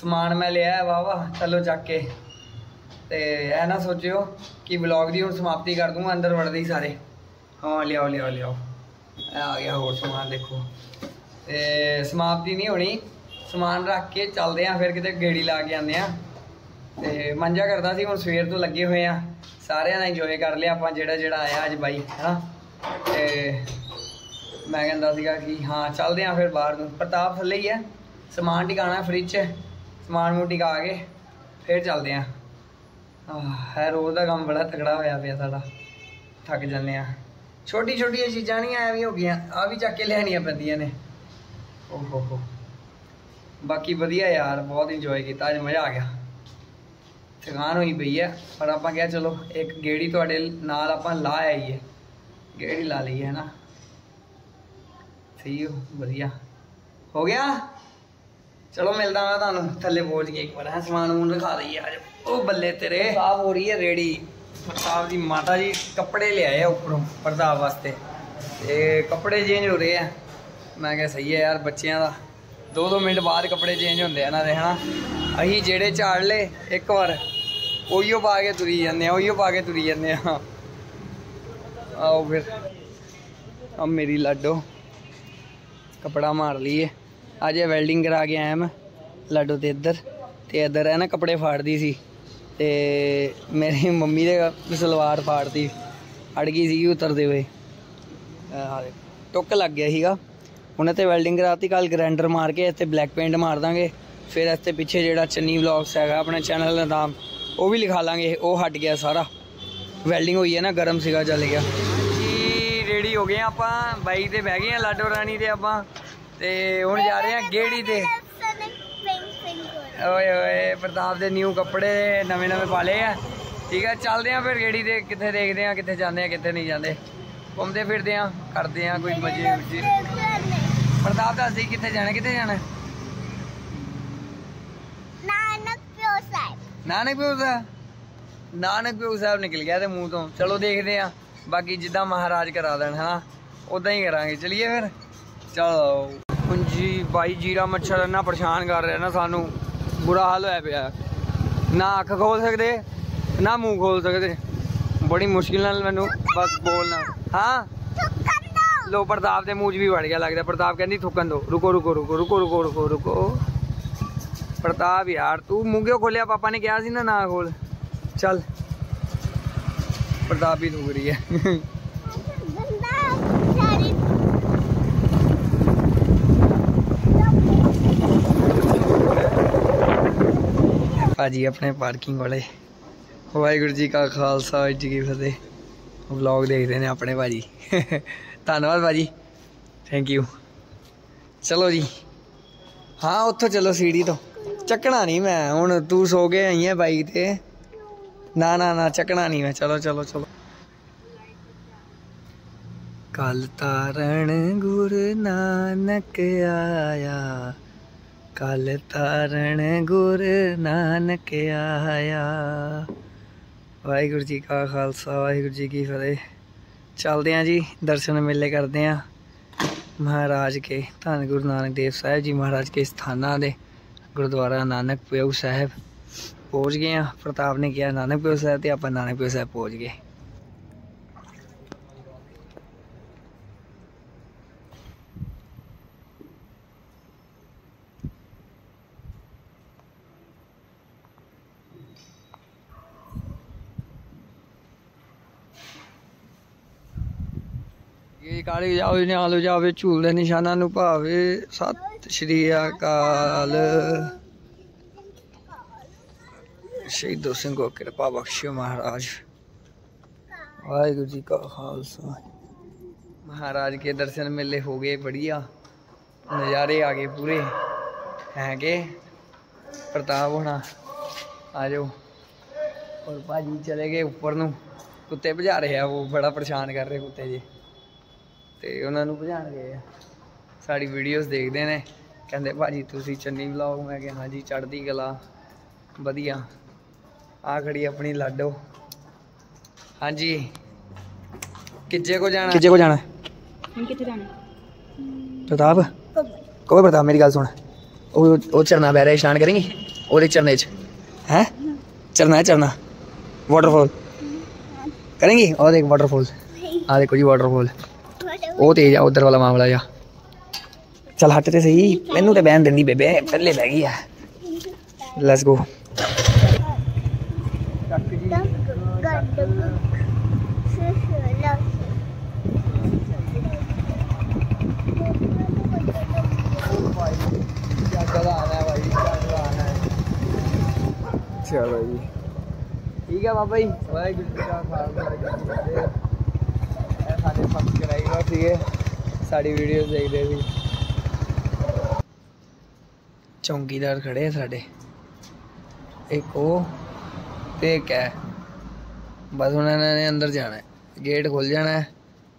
ਸਮਾਨ ਮੈਂ ਲਿਆ ਵਾਵਾ ਥੱਲੋਂ ਚੱਕ ਕੇ। ਤੇ ਇਹ ਨਾ ਸੋਚਿਓ ਕਿ ਵਲੌਗ ਦੀ ਹੁਣ ਸਮਾਪਤੀ ਕਰ ਦੂੰਗਾ, ਅੰਦਰ ਵੜਦੇ ਹੀ ਸਾਰੇ। ਹਾਂ, ਲਿਆਓ ਲਿਆਓ ਲਿਆਓ। ਆ ਗਿਆ ਹੋਰ ਸਮਾਨ, ਦੇਖੋ। ਤੇ ਸਮਾਪਤੀ ਨਹੀਂ ਹੋਣੀ। ਸਮਾਨ ਰੱਖ ਕੇ ਚੱਲਦੇ ਆ ਫਿਰ ਕਿਤੇ ਗੇੜੀ ਲਾ ਕੇ ਆਉਂਦੇ ਆ ਤੇ ਮੰਜਾ ਕਰਦਾ ਸੀ, ਹੁਣ ਸਵੇਰ ਤੋਂ ਲੱਗੇ ਹੋਏ ਆ ਸਾਰਿਆਂ ਨੇ ਇੰਜੋਏ ਕਰ ਲਿਆ ਆਪਾਂ, ਜਿਹੜਾ ਜਿਹੜਾ ਆਇਆ ਅੱਜ ਬਾਈ, ਹਨਾ? ਤੇ ਮੈਂ ਕਹਿੰਦਾ ਸੀਗਾ ਕਿ ਹਾਂ, ਚੱਲਦੇ ਆ ਫਿਰ ਬਾਹਰ ਨੂੰ। ਪ੍ਰਤਾਪ ਥੱਲੇ ਹੀ ਹੈ। ਸਮਾਨ ਟਿਕਾਣਾ ਫ੍ਰਿਜ 'ਚ। ਸਮਾਨ ਨੂੰ ਟਿਕਾ ਕੇ ਫਿਰ ਚੱਲਦੇ ਆ। ਹੈ ਰੋਜ਼ ਦਾ ਕੰਮ ਬੜਾ ਤਕੜਾ ਹੋਇਆ ਪਿਆ ਸਾਡਾ। ਥੱਕ ਜਾਂਦੇ ਆ। ਛੋਟੀ ਛੋਟੀਆਂ ਚੀਜ਼ਾਂ ਨਹੀਂ ਐਵੇਂ ਹੋ ਗਈਆਂ। ਆ ਵੀ ਚੱਕ ਕੇ ਲੈਣੀਆਂ ਪੈਂਦੀਆਂ ਨੇ। ਓ ਹੋ ਹੋ ਬਾਕੀ ਵਧੀਆ ਯਾਰ, ਬਹੁਤ ਇੰਜੋਏ ਕੀਤਾ, ਅੱਜ ਮਜ਼ਾ ਆ ਗਿਆ। ਥਕਾਨ ਹੋਈ ਪਈ ਹੈ ਪਰ ਆਪਾਂ ਕਿਹਾ ਚਲੋ, ਇੱਕ ਗੇੜੀ ਤੁਹਾਡੇ ਨਾਲ ਆਪਾਂ ਲਾ ਆਈਏ। ਗੇੜੀ ਲਾ ਲਈ ਹੈ ਨਾ ਸਹੀ ਹੋ ਵਧੀਆ। ਹੋ ਗਿਆ? ਚਲੋ ਮਿਲਦਾ ਮੈਂ ਤੁਹਾਨੂੰ ਥੱਲੇ ਪਹੁੰਚ ਕੇ ਇੱਕ ਵਾਰ, ਹੈ, ਸਮਾਨ ਸਮੂਨ ਦਿਖਾ ਦਈਏ ਅੱਜ। ਉਹ ਬੱਲੇ ਤੇਰੇ, ਸਾਫ਼ ਹੋ ਰਹੀ ਹੈ ਰੇੜੀ। ਪ੍ਰਤਾਪ ਦੀ ਮਾਤਾ ਜੀ, ਕੱਪੜੇ ਲਿਆਏ ਆ ਉੱਪਰੋਂ, ਪ੍ਰਤਾਪ ਵਾਸਤੇ। ਤੇ ਕੱਪੜੇ ਚੇਂਜ ਹੋ ਰਹੇ ਆ। ਮੈਂ ਕਿਹਾ, ਸਹੀ ਹੈ ਯਾਰ, ਬੱਚਿਆਂ ਦਾ। ਦੋ ਦੋ ਮਿੰਟ ਬਾਅਦ ਕੱਪੜੇ ਚੇਂਜ ਹੁੰਦੇ ਆ ਇਹਨਾਂ ਦੇ, ਹਨਾ? ਅਸੀਂ ਜਿਹੜੇ ਝਾੜ ਲੇ ਇੱਕ ਵਾਰ, ਉਹੀਓ ਪਾ ਕੇ ਤੁਰੀ ਜਾਂਦੇ ਆ, ਉਹੀਓ ਪਾ ਕੇ ਤੁਰੀ ਜਾਂਦੇ ਆ। ਆਓ ਫਿਰ। ਆ ਮੇਰੀ ਲਾਡੋ। ਕਪੜਾ ਮਾਰ ਲਈਏ। ਅੱਜ ਇਹ ਵੈਲਡਿੰਗ ਕਰਾ ਕੇ ਆਇਆ ਮੈਂ, ਲਾਡੋ ਤੇ ਇੱਧਰ ਤੇ ਇੱਧਰ ਹੈ ਨਾ ਕੱਪੜੇ ਫਾੜਦੀ ਸੀ, ਤੇ ਮੇਰੀ ਮੰਮੀ ਦੇ ਸਲਵਾਰ ਫਾੜਦੀ ਅੜ ਗਈ ਸੀਗੀ ਉਤਰਦੇ ਹੋਏ। ਆਹ ਟੁੱਕ ਲੱਗ ਗਿਆ ਸੀਗਾ। ਉਹਨੇ ਤੇ ਵੈਲਡਿੰਗ ਕਰਾਤੀ ਕੱਲ ਗ੍ਰੈਂਡਰ ਮਾਰ ਕੇ ਇੱਥੇ ਬਲੈਕ ਪੇਂਟ ਮਾਰ ਦਾਂਗੇ। ਫਿਰ ਇੱਥੇ ਪਿੱਛੇ ਜਿਹੜਾ ਚੰਨੀ ਵਲੌਗਸ ਹੈਗਾ ਆਪਣੇ ਚੈਨਲ ਦਾ ਨਾਮ, ਉਹ ਵੀ ਲਿਖਾ ਲਾਂਗੇ, ਉਹ ਹਟ ਗਿਆ ਸਾਰਾ। ਵੈਲਡਿੰਗ ਹੋਈ ਹੈ ਨਾ, ਗਰਮ ਸੀਗਾ, ਚੱਲ ਗਿਆ। ਜੀ ਰੈਡੀ ਹੋ ਗਏ ਆ ਆਪਾਂ ਬਾਈਕ ਤੇ ਬਹਿ ਗਏ ਆ, ਲਾਡੋ ਰਾਣੀ ਤੇ ਆਪਾਂ। ਤੇ ਹੁਣ ਜਾ ਰਹੇ ਆ ਗੇੜੀ ਤੇ। ਓਏ ਓਏ ਪ੍ਰਤਾਪ ਦੇ ਨਿਊ ਕੱਪੜੇ ਨਵੇਂ ਨਵੇਂ ਪਾ ਲਏ ਆ। ਠੀਕ ਆ ਚੱਲਦੇ ਆ ਫਿਰ ਗੇੜੀ ਤੇ ਕਿੱਥੇ ਦੇਖਦੇ ਆ ਕਿੱਥੇ ਜਾਂਦੇ ਆ ਕਿੱਥੇ ਨਹੀਂ ਜਾਂਦੇ। ਘੁੰਮਦੇ ਫਿਰਦੇ ਆ ਕਰਦੇ ਆ ਕੋਈ ਮਜੇ ਮੁਜੇ। ਪ੍ਰਤਾਪ ਦੱਸਦੀ ਕਿੱਥੇ ਜਾਣਾ ਕਿੱਥੇ ਜਾਣਾ? ਨਾਨਕ ਪਿਓ ਸਾਹਿਬ। ਨਾਨਕ ਪਿਓ ਸਾਹਿਬ? ਨਾਨਕ ਪਿਓ ਸਾਹਿਬ ਨਿਕਲ ਗਿਆ ਤੇ ਮੂੰਹ ਤੋਂ। ਚਲੋ ਦੇਖਦੇ ਆ ਬਾਕੀ ਜਿੱਦਾਂ ਮਹਾਰਾਜ ਕਰਾ ਦੇਣ ਹਨਾ? ਉਦਾਂ ਹੀ ਕਰਾਂਗੇ ਚਲਿਏ ਫਿਰ? ਚਲੋ। ਹੁਣ ਜੀ ਬਾਈ ਜੀਰਾ ਮੱਛਰ ਇੰਨਾ ਪਰੇਸ਼ਾਨ ਕਰ ਰਿਹਾ ਨਾ ਸਾਨੂੰ, ਬੁਰਾ ਹਾਲ ਹੋਇਆ ਪਿਆ। ਨਾ ਅੱਖ ਖੋਲ ਸਕਦੇ, ਨਾ ਮੂੰਹ ਖੋਲ ਸਕਦੇ। ਬੜੀ ਮੁਸ਼ਕਿਲ ਨਾਲ ਮੈਨੂੰ ਬਸ ਬੋਲਣਾ। ਹਾਂ? ਲੋ ਪ੍ਰਤਾਪ ਦੇ ਮੂੰਹ 'ਚ ਵੀ ਵੜ ਗਿਆ ਲੱਗਦਾ। ਪ੍ਰਤਾਪ ਕਹਿੰਦੀ, ਥੁੱਕਣ ਦੋ। ਰੁਕੋ ਰੁਕੋ ਰੁਕੋ ਰੁਕੋ ਰੁਕੋ ਰੁਕੋ ਰੁਕੋ। ਪ੍ਰਤਾਪ ਯਾਰ, ਤੂੰ ਮੂੰਹ ਕਿਉਂ ਖੋਲਿਆ? ਪਾਪਾ ਨੇ ਕਿਹਾ ਸੀ ਨਾ ਨਾ ਖੋਲ। ਚੱਲ। ਪ੍ਰਤਾਪ ਵੀ ਥੁੱਕ ਰਹੀ ਹੈ ਗੰਦਾ ਸਾਰੀ ਭਾਜੀ ਆਪਣੇ ਪਾਰਕਿੰਗ ਵਾਲੇ ਵਾਹਿਗੁਰੂ ਜੀ ਕਾ ਖਾਲਸਾ ਵਾਹਿਗੁਰੂ ਜੀ ਕੀ ਫਤਿਹ ਵਲੌਗ ਦੇਖਦੇ ਨੇ ਆਪਣੇ ਭਾਜੀ ਧੰਨਵਾਦ ਭਾਜੀ ਥੈਂਕ ਯੂ ਚਲੋ ਜੀ ਹਾਂ ਉੱਥੋਂ ਚਲੋ ਸੀੜੀ ਤੋਂ ਚੱਕਣਾ ਨਹੀਂ ਮੈਂ ਹੁਣ ਤੂੰ ਸੋ ਕੇ ਆਈ ਹੈ ਬਾਈਕ ਤੇ ਨਾ ਨਾ ਨਾ ਚੱਕਣਾ ਨਹੀਂ ਮੈਂ ਚਲੋ ਚਲੋ ਚਲੋ ਕੱਲ ਤਾਰਨ ਗੁਰੂ ਨਾਨਕ ਆਇਆ ਕੱਲ ਤਾਰਨ ਗੁਰ ਨਾਨਕ ਆਇਆ। ਵਾਹਿਗੁਰੂ ਜੀ ਕਾ ਖਾਲਸਾ, ਵਾਹਿਗੁਰੂ ਜੀ ਕੀ ਫਤਿਹ। ਚੱਲਦੇ ਆਂ ਜੀ, ਦਰਸ਼ਨ ਮੇਲੇ ਕਰਦੇ ਆਂ। ਮਹਾਰਾਜ ਕੇ ਧੰਨ ਗੁਰੂ ਨਾਨਕ ਦੇਵ ਸਾਹਿਬ ਜੀ, ਮਹਾਰਾਜ ਕੇ ਸਥਾਨਾਂ ਦੇ ਗੁਰਦੁਆਰਾ ਨਾਨਕ ਪਿਓ ਸਾਹਿਬ ਪਹੁੰਚ ਗਏ ਆਂ। ਪ੍ਰਤਾਪ ਨੇ ਕਿਹਾ, ਨਾਨਕ ਪਿਓ ਸਾਹਿਬ ਤੇ ਆਪਾਂ ਨਾਨਕ ਪਿਓ ਸਾਹਿਬ ਪਹੁੰਚ ਗਏ। ਇਹ ਕਾਲੀ ਜਾਵੇ, ਨਿਹਾਲ ਜਾਵੇ, ਝੂਲੇ ਨਿਸ਼ਾਨਾਂ ਨੂੰ ਭਾਵੇ। ਸਤਿ ਸ਼੍ਰੀ ਅਕਾਲ। ਸ਼ਹੀਦੋ ਸਿੰਘ ਕੋ ਕਿਰਪਾ ਬਖਸ਼ਿਓ ਮਹਾਰਾਜ। ਵਾਹਿਗੁਰੂ ਜੀ ਕਾ ਖਾਲਸਾ। ਮਹਾਰਾਜ ਕੇ ਦਰਸ਼ਨ ਮੇਲੇ ਹੋ ਗਏ ਬੜੀਆ ਨਜ਼ਾਰੇ ਆ ਗਏ ਪੂਰੇ। ਹੈਗੇ ਪ੍ਰਤਾਪ ਹੋਣਾ, ਆ ਜਾਓ। ਔਰ ਭਾਜੀ ਚਲੇ ਗਏ ਉੱਪਰ ਨੂੰ। ਕੁੱਤੇ ਭਜਾ ਰਹੇ ਆ ਉਹ, ਬੜਾ ਪਰੇਸ਼ਾਨ ਕਰ ਰਹੇ ਕੁੱਤੇ ਜੀ। ਤੇ ਉਹਨਾਂ ਨੂੰ ਭਜਾਣ ਗਏ ਆ ਸਾਡੀ ਵੀਡੀਓਜ਼ ਦੇਖਦੇ ਨੇ ਕਹਿੰਦੇ ਭਾਜੀ ਤੁਸੀਂ ਚੰਨੀ ਵਲੌਗ ਮੈਂ ਕਿਹਾ ਹਾਂਜੀ ਚੜ੍ਹਦੀ ਕਲਾ ਵਧੀਆ ਆ ਖੜੀ ਆਪਣੀ ਲਾਡੋ ਹਾਂਜੀ ਕਿੱਜੇ ਕੋ ਜਾਣਾ ਕਿੱਜੇ ਕੋ ਜਾਣਾ ਹੁਣ ਕਿੱਥੇ ਜਾਣਾ ਪ੍ਰਤਾਪ ਕੋਈ ਪ੍ਰਤਾਪ ਮੇਰੀ ਗੱਲ ਸੁਣ ਉਹ ਉਹ ਚਰਨਾ ਬਹਿ ਰਿਹਾ ਇਸ਼ਨਾਨ ਕਰੇਂਗੀ ਉਹਦੇ ਚਰਨੇ 'ਚ ਹੈ चलना है चलना वाटरफॉल करेंगी और एक वाटरफॉल हाँ देखो जी वाटरफॉल ਉਹ ਤੇਜ ਆ, ਉਧਰ ਵਾਲਾ ਮਾਮਲਾ ਜਾ ਚੱਲ ਹੱਟ ਤੇ ਸਹੀ, ਮੈਨੂੰ ਤੇ ਬਹਿਣ ਦਿੰਦੀ ਬੇਬੇ, ਪਹਿਲੇ ਬਹਿ ਗਈ ਆ। ਲੈਟਸ ਗੋ ਚਲੋ ਜੀ। ਠੀਕ ਹੈ ਬਾਬਾ ਜੀ। ਵਾਹਿਗੁਰੂ ਜੀ ਕਾ ਖਾਲਸਾ ਵਾਹਿਗੁਰੂ ਜੀ ਕੀ ਫਤਿਹ ਇਹ ਸਾਡੇ ਸਬਸਕ੍ਰਾਈਬਰ ਸੀਗੇ। ਸਾਡੀ ਵੀਡੀਓਜ਼ ਦੇਖਦੇ ਸੀ। ਚੌਂਕੀਦਾਰ ਖੜੇ ਆ ਸਾਡੇ। ਇੱਕ ਉਹ ਤੇ ਇੱਕ ਹੈ ਬਸ ਹੁਣ ਇਹਨਾਂ ਨੇ ਅੰਦਰ ਜਾਣਾ ਹੈ। ਗੇਟ ਖੁੱਲ ਜਾਣਾ ਹੈ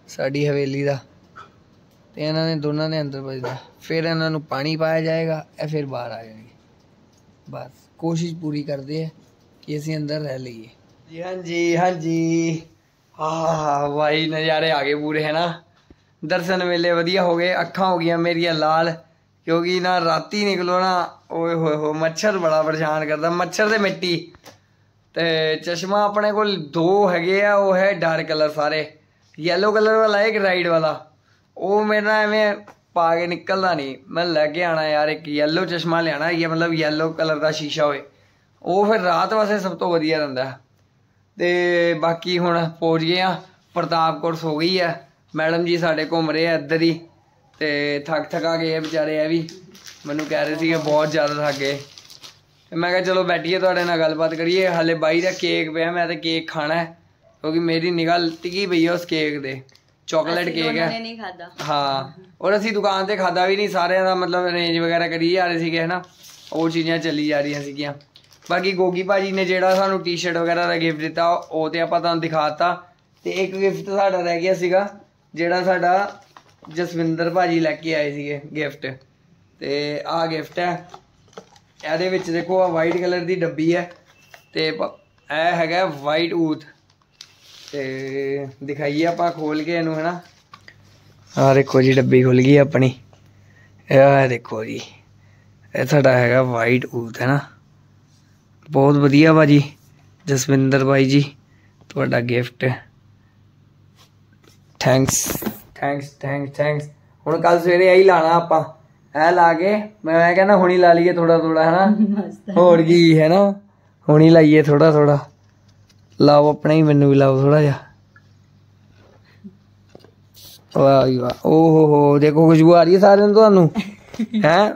ਸਾਡੀ ਹਵੇਲੀ ਦਾ। ਤੇ ਇਹਨਾਂ ਨੇ ਦੋਨਾਂ ਨੇ ਅੰਦਰ ਭੇਜਣਾ ਫਿਰ ਇਹਨਾਂ ਨੂੰ ਪਾਣੀ ਪਾਇਆ ਜਾਏਗਾ, ਇਹ ਫਿਰ ਬਾਹਰ ਆ ਜਾਣਗੇ। ਬਸ ਕੋਸ਼ਿਸ਼ ਪੂਰੀ ਕਰਦੇ ਆ ਕਿ ਅਸੀਂ ਅੰਦਰ ਰਹਿ ਲਈਏ। ਜੀ ਹਾਂਜੀ ਹਾਂਜੀ। ਆਹ ਭਾਈ ਨਜ਼ਾਰੇ ਆ ਗਏ ਪੂਰੇ ਹੈ ਨਾ ਦਰਸ਼ਨ ਮੇਲੇ ਵਧੀਆ ਹੋ ਗਏ ਅੱਖਾਂ ਹੋ ਗਈਆਂ ਮੇਰੀਆਂ ਲਾਲ ਕਿਉਂਕਿ ਨਾ ਰਾਤੀ ਨਿਕਲੋ ਨਾ ਓਏ ਹੋਏ ਹੋ ਮੱਛਰ ਬੜਾ ਪਰੇਸ਼ਾਨ ਕਰਦਾ ਮੱਛਰ ਤੇ ਮਿੱਟੀ। ਤੇ ਚਸ਼ਮਾ ਆਪਣੇ ਕੋਲ ਦੋ ਹੈਗੇ ਆ ਉਹ ਹੈ ਡਾਰਕ ਕਲਰ ਸਾਰੇ ਯੈਲੋ ਕਲਰ ਵਾਲਾ ਹੈ, ਇੱਕ ਰਾਈਡ ਵਾਲਾ। ਉਹ ਮੇਰਾ ਐਵੇਂ ਪਾ ਕੇ ਨਿਕਲਦਾ ਨਹੀਂ ਮੈਂ ਲੈ ਕੇ ਆਣਾ ਯਾਰ ਇੱਕ ਯੈਲੋ ਚਸ਼ਮਾ ਲਿਆਣਾ ਇਹ ਮਤਲਬ ਯੈਲੋ ਕਲਰ ਦਾ ਸ਼ੀਸ਼ਾ ਹੋਏ। ਉਹ ਫਿਰ ਰਾਤ ਵਾਸਤੇ ਸਭ ਤੋਂ ਵਧੀਆ ਰਹਿੰਦਾ। ਤੇ ਬਾਕੀ ਹੁਣ ਪਹੁੰਚ ਗਏ ਆ ਪ੍ਰਤਾਪਕੋਟ ਸੋ ਗਈ ਆ। ਮੈਡਮ ਜੀ ਸਾਡੇ ਘੁੰਮ ਰਹੇ ਆ ਇੱਧਰ ਹੀ ਤੇ ਥੱਕ ਥਕਾ ਗਏ ਆ ਵਿਚਾਰੇ ਇਹ ਵੀ। ਮੈਨੂੰ ਕਹਿ ਰਹੇ ਸੀ ਕਿ ਬਹੁਤ ਜ਼ਿਆਦਾ ਥੱਕ ਗਏ। ਤੇ ਮੈਂ ਕਿਹਾ ਚਲੋ ਬੈਠੀਏ ਤੁਹਾਡੇ ਨਾਲ ਗੱਲਬਾਤ ਕਰੀਏ ਹਾਲੇ ਬਾਈ ਦਾ ਕੇਕ ਪਿਆ ਮੈਂ ਤੇ ਕੇਕ ਖਾਣਾ ਹੈ ਕਿਉਂਕਿ ਮੇਰੀ ਨਿਗਾਹ ਟਿਕੀ ਪਈ ਹੈ ਉਸ ਕੇਕ ਦੇ। ਚਾਕਲੇਟ ਕੇਕ ਹੈ। ਨਹੀਂ ਖਾਦਾ ਹਾਂ ਔਰ ਅਸੀਂ ਦੁਕਾਨ ਤੇ ਖਾਦਾ ਵੀ ਨਹੀਂ ਸਾਰਿਆਂ ਦਾ ਮਤਲਬ ਅਰੇਂਜ ਵਗੈਰਾ ਕਰੀ ਜਾ ਰਹੇ ਸੀਗੇ ਹਨਾ। ਉਹ ਚੀਜ਼ਾਂ ਚੱਲੀ ਜਾ ਰਹੀਆਂ ਸੀਗੀਆਂ। ਬਾਕੀ ਗੋਗੀ ਭਾਜੀ ਨੇ ਜਿਹੜਾ ਸਾਨੂੰ ਟੀ-ਸ਼ਰਟ ਵਗੈਰਾ ਦਾ ਗਿਫਟ ਦਿੱਤਾ, ਉਹ ਤੇ ਆਪਾਂ ਤੁਹਾਨੂੰ ਦਿਖਾਤਾ। ਤੇ ਇੱਕ ਗਿਫਟ ਸਾਡਾ ਰਹਿ ਗਿਆ ਸੀਗਾ, ਜਿਹੜਾ ਸਾਡਾ ਜਸਵਿੰਦਰ ਭਾਜੀ ਲੈ ਕੇ ਆਏ ਸੀਗੇ ਗਿਫਟ ਤੇ ਆਹ ਗਿਫਟ ਹੈ। ਇਹਦੇ ਵਿੱਚ ਦੇਖੋ ਆ ਵਾਈਟ ਕਲਰ ਦੀ ਡੱਬੀ ਹੈ। ਤੇ ਪ- ਇਹ ਹੈਗਾ ਵਾਈਟ ਊਥ ਤੇ ਦਿਖਾਈਏ ਆਪਾਂ ਖੋਲ ਕੇ ਇਹਨੂੰ, ਹਨਾ। ਆ ਦੇਖੋ ਜੀ, ਡੱਬੀ ਖੁੱਲ ਗਈ ਆਪਣੀ। ਇਹ ਦੇਖੋ ਜੀ, ਇਹ ਸਾਡਾ ਹੈਗਾ ਵਾਈਟ ਊਥ ਹੈ ਨਾ ਬਹੁਤ ਵਧੀਆ ਭਾਜੀ ਜਸਵਿੰਦਰ ਭਾਈ ਜੀ ਤੁਹਾਡਾ gift thanks thanks thanks thanks ਹੁਣ ਕੱਲ ਸਵੇਰੇ ਇਹੀ ਲਾਣਾ ਆਪਾਂ ਇਹ ਲਾ ਕੇ ਮੈਂ ਕਹਿੰਦਾ ਹੁਣੀ ਲਾ ਲਈਏ ਥੋੜਾ ਥੋੜਾ ਹਨਾ? ਹੋਰ ਕੀ ਹੈ ਨਾ ਹੁਣੀ ਲਾਈਏ ਥੋੜਾ ਥੋੜਾ ਲਾਓ ਆਪਣੇ ਹੀ ਮੈਨੂੰ ਵੀ ਲਾਓ ਥੋੜਾ ਜਿਹਾ। ਵਾਹ ਜੀ ਵਾਹ। ਓ ਹੋ ਹੋ ਦੇਖੋ ਖੁਸ਼ਬੂ ਆ ਰਹੀ ਹੈ ਸਾਰਿਆਂ ਨੂੰ ਤੁਹਾਨੂੰ? ਹੈ?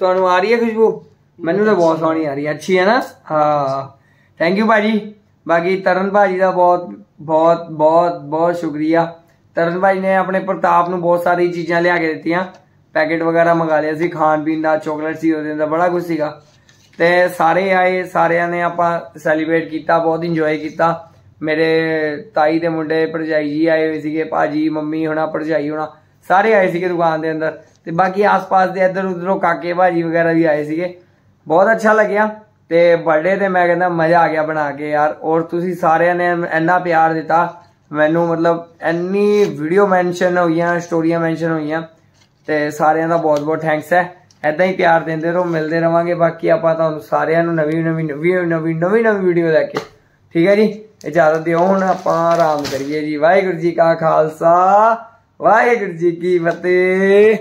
ਤੁਹਾਨੂੰ ਆ ਰਹੀ ਹੈ ਖੁਸ਼ਬੂ? ਮੈਨੂੰ ਤਾਂ ਬਹੁਤ ਸੋਹਣੀ ਆ ਰਹੀ ਹੈ ਅੱਛੀ ਹੈ ਨਾ? ਹਾਂ। ਥੈਂਕ ਯੂ ਭਾਜੀ। ਬਾਕੀ ਤਰਨ ਭਾਜੀ ਦਾ ਬਹੁਤ ਬਹੁਤ ਬਹੁਤ ਬਹੁਤ ਸ਼ੁਕਰੀਆ। ਤਰਨ ਭਾਜੀ ਨੇ ਆਪਣੇ ਪ੍ਰਤਾਪ ਨੂੰ ਬਹੁਤ ਸਾਰੀ ਚੀਜ਼ਾਂ ਲਿਆ ਕੇ ਦਿੱਤੀਆਂ। ਪੈਕੇਟ ਵਗੈਰਾ ਮੰਗਾ ਲਿਆ ਸੀ। ਖਾਣ ਪੀਣ ਦਾ ਚਾਕਲੇਟ ਸੀ ਉਹਦੇ ਅੰਦਰ, ਬੜਾ ਕੁਝ ਸੀਗਾ। ਤੇ ਸਾਰੇ ਆਏ, ਸਾਰਿਆਂ ਨੇ ਆਪਾਂ ਸੈਲੀਬ੍ਰੇਟ ਕੀਤਾ, ਬਹੁਤ ਇੰਜੋਏ ਕੀਤਾ। ਮੇਰੇ ਤਾਈ ਦੇ ਮੁੰਡੇ ਭਰਜਾਈ ਜੀ ਆਏ ਹੋਏ ਸੀਗੇ, ਭਾਜੀ, ਮੰਮੀ ਹੋਣਾ, ਭਰਜਾਈ ਹੋਣਾ, ਸਾਰੇ ਆਏ ਸੀਗੇ ਦੁਕਾਨ ਦੇ ਅੰਦਰ। ਤੇ ਬਾਕੀ ਆਸ-ਪਾਸ ਦੇ ਇੱਧਰ ਉਧਰੋਂ ਕਾਕੇ, ਭਾਜੀ ਵਗੈਰਾ ਵੀ ਆਏ ਸੀਗੇ। ਬਹੁਤ ਅੱਛਾ ਲੱਗਿਆ ਤੇ ਬਰਥਡੇ ਤੇ ਮੈਂ ਕਹਿੰਦਾ ਮਜ਼ਾ ਆ ਗਿਆ ਬਣਾ ਕੇ ਯਾਰ। ਔਰ ਤੁਸੀਂ ਸਾਰਿਆਂ ਨੇ ਇੰਨਾ ਪਿਆਰ ਦਿੱਤਾ। ਮੈਨੂੰ ਮਤਲਬ ਇੰਨੀ ਵੀਡੀਓ ਮੈਂਸ਼ਨ ਹੋਈਆਂ ਸਟੋਰੀਆਂ ਮੈਂਸ਼ਨ ਹੋਈਆਂ। ਤੇ ਸਾਰਿਆਂ ਦਾ ਬਹੁਤ ਬਹੁਤ ਥੈਂਕਸ ਹੈ। ਐਦਾਂ ਹੀ ਪਿਆਰ ਦਿੰਦੇ ਰਹੋ, ਮਿਲਦੇ ਰਵਾਂਗੇ। ਬਾਕੀ ਆਪਾਂ ਤੁਹਾਨੂੰ ਸਾਰਿਆਂ ਨੂੰ ਨਵੀਂ ਨਵੀਂ ਨਵੀਂ ਨਵੀਂ ਨਵੀਂ ਨਵੀਂ ਵੀਡੀਓ ਲੈ ਕੇ। ਠੀਕ ਹੈ ਜੀ? ਇਜਾਜ਼ਤ ਦਿਓ। ਹੁਣ ਆਪਾਂ ਆਰਾਮ ਕਰੀਏ ਜੀ। ਵਾਹਿਗੁਰੂ ਜੀ ਕਾ ਖਾਲਸਾ। ਵਾਹਿਗੁਰੂ ਜੀ ਕੀ ਫਤਿਹ।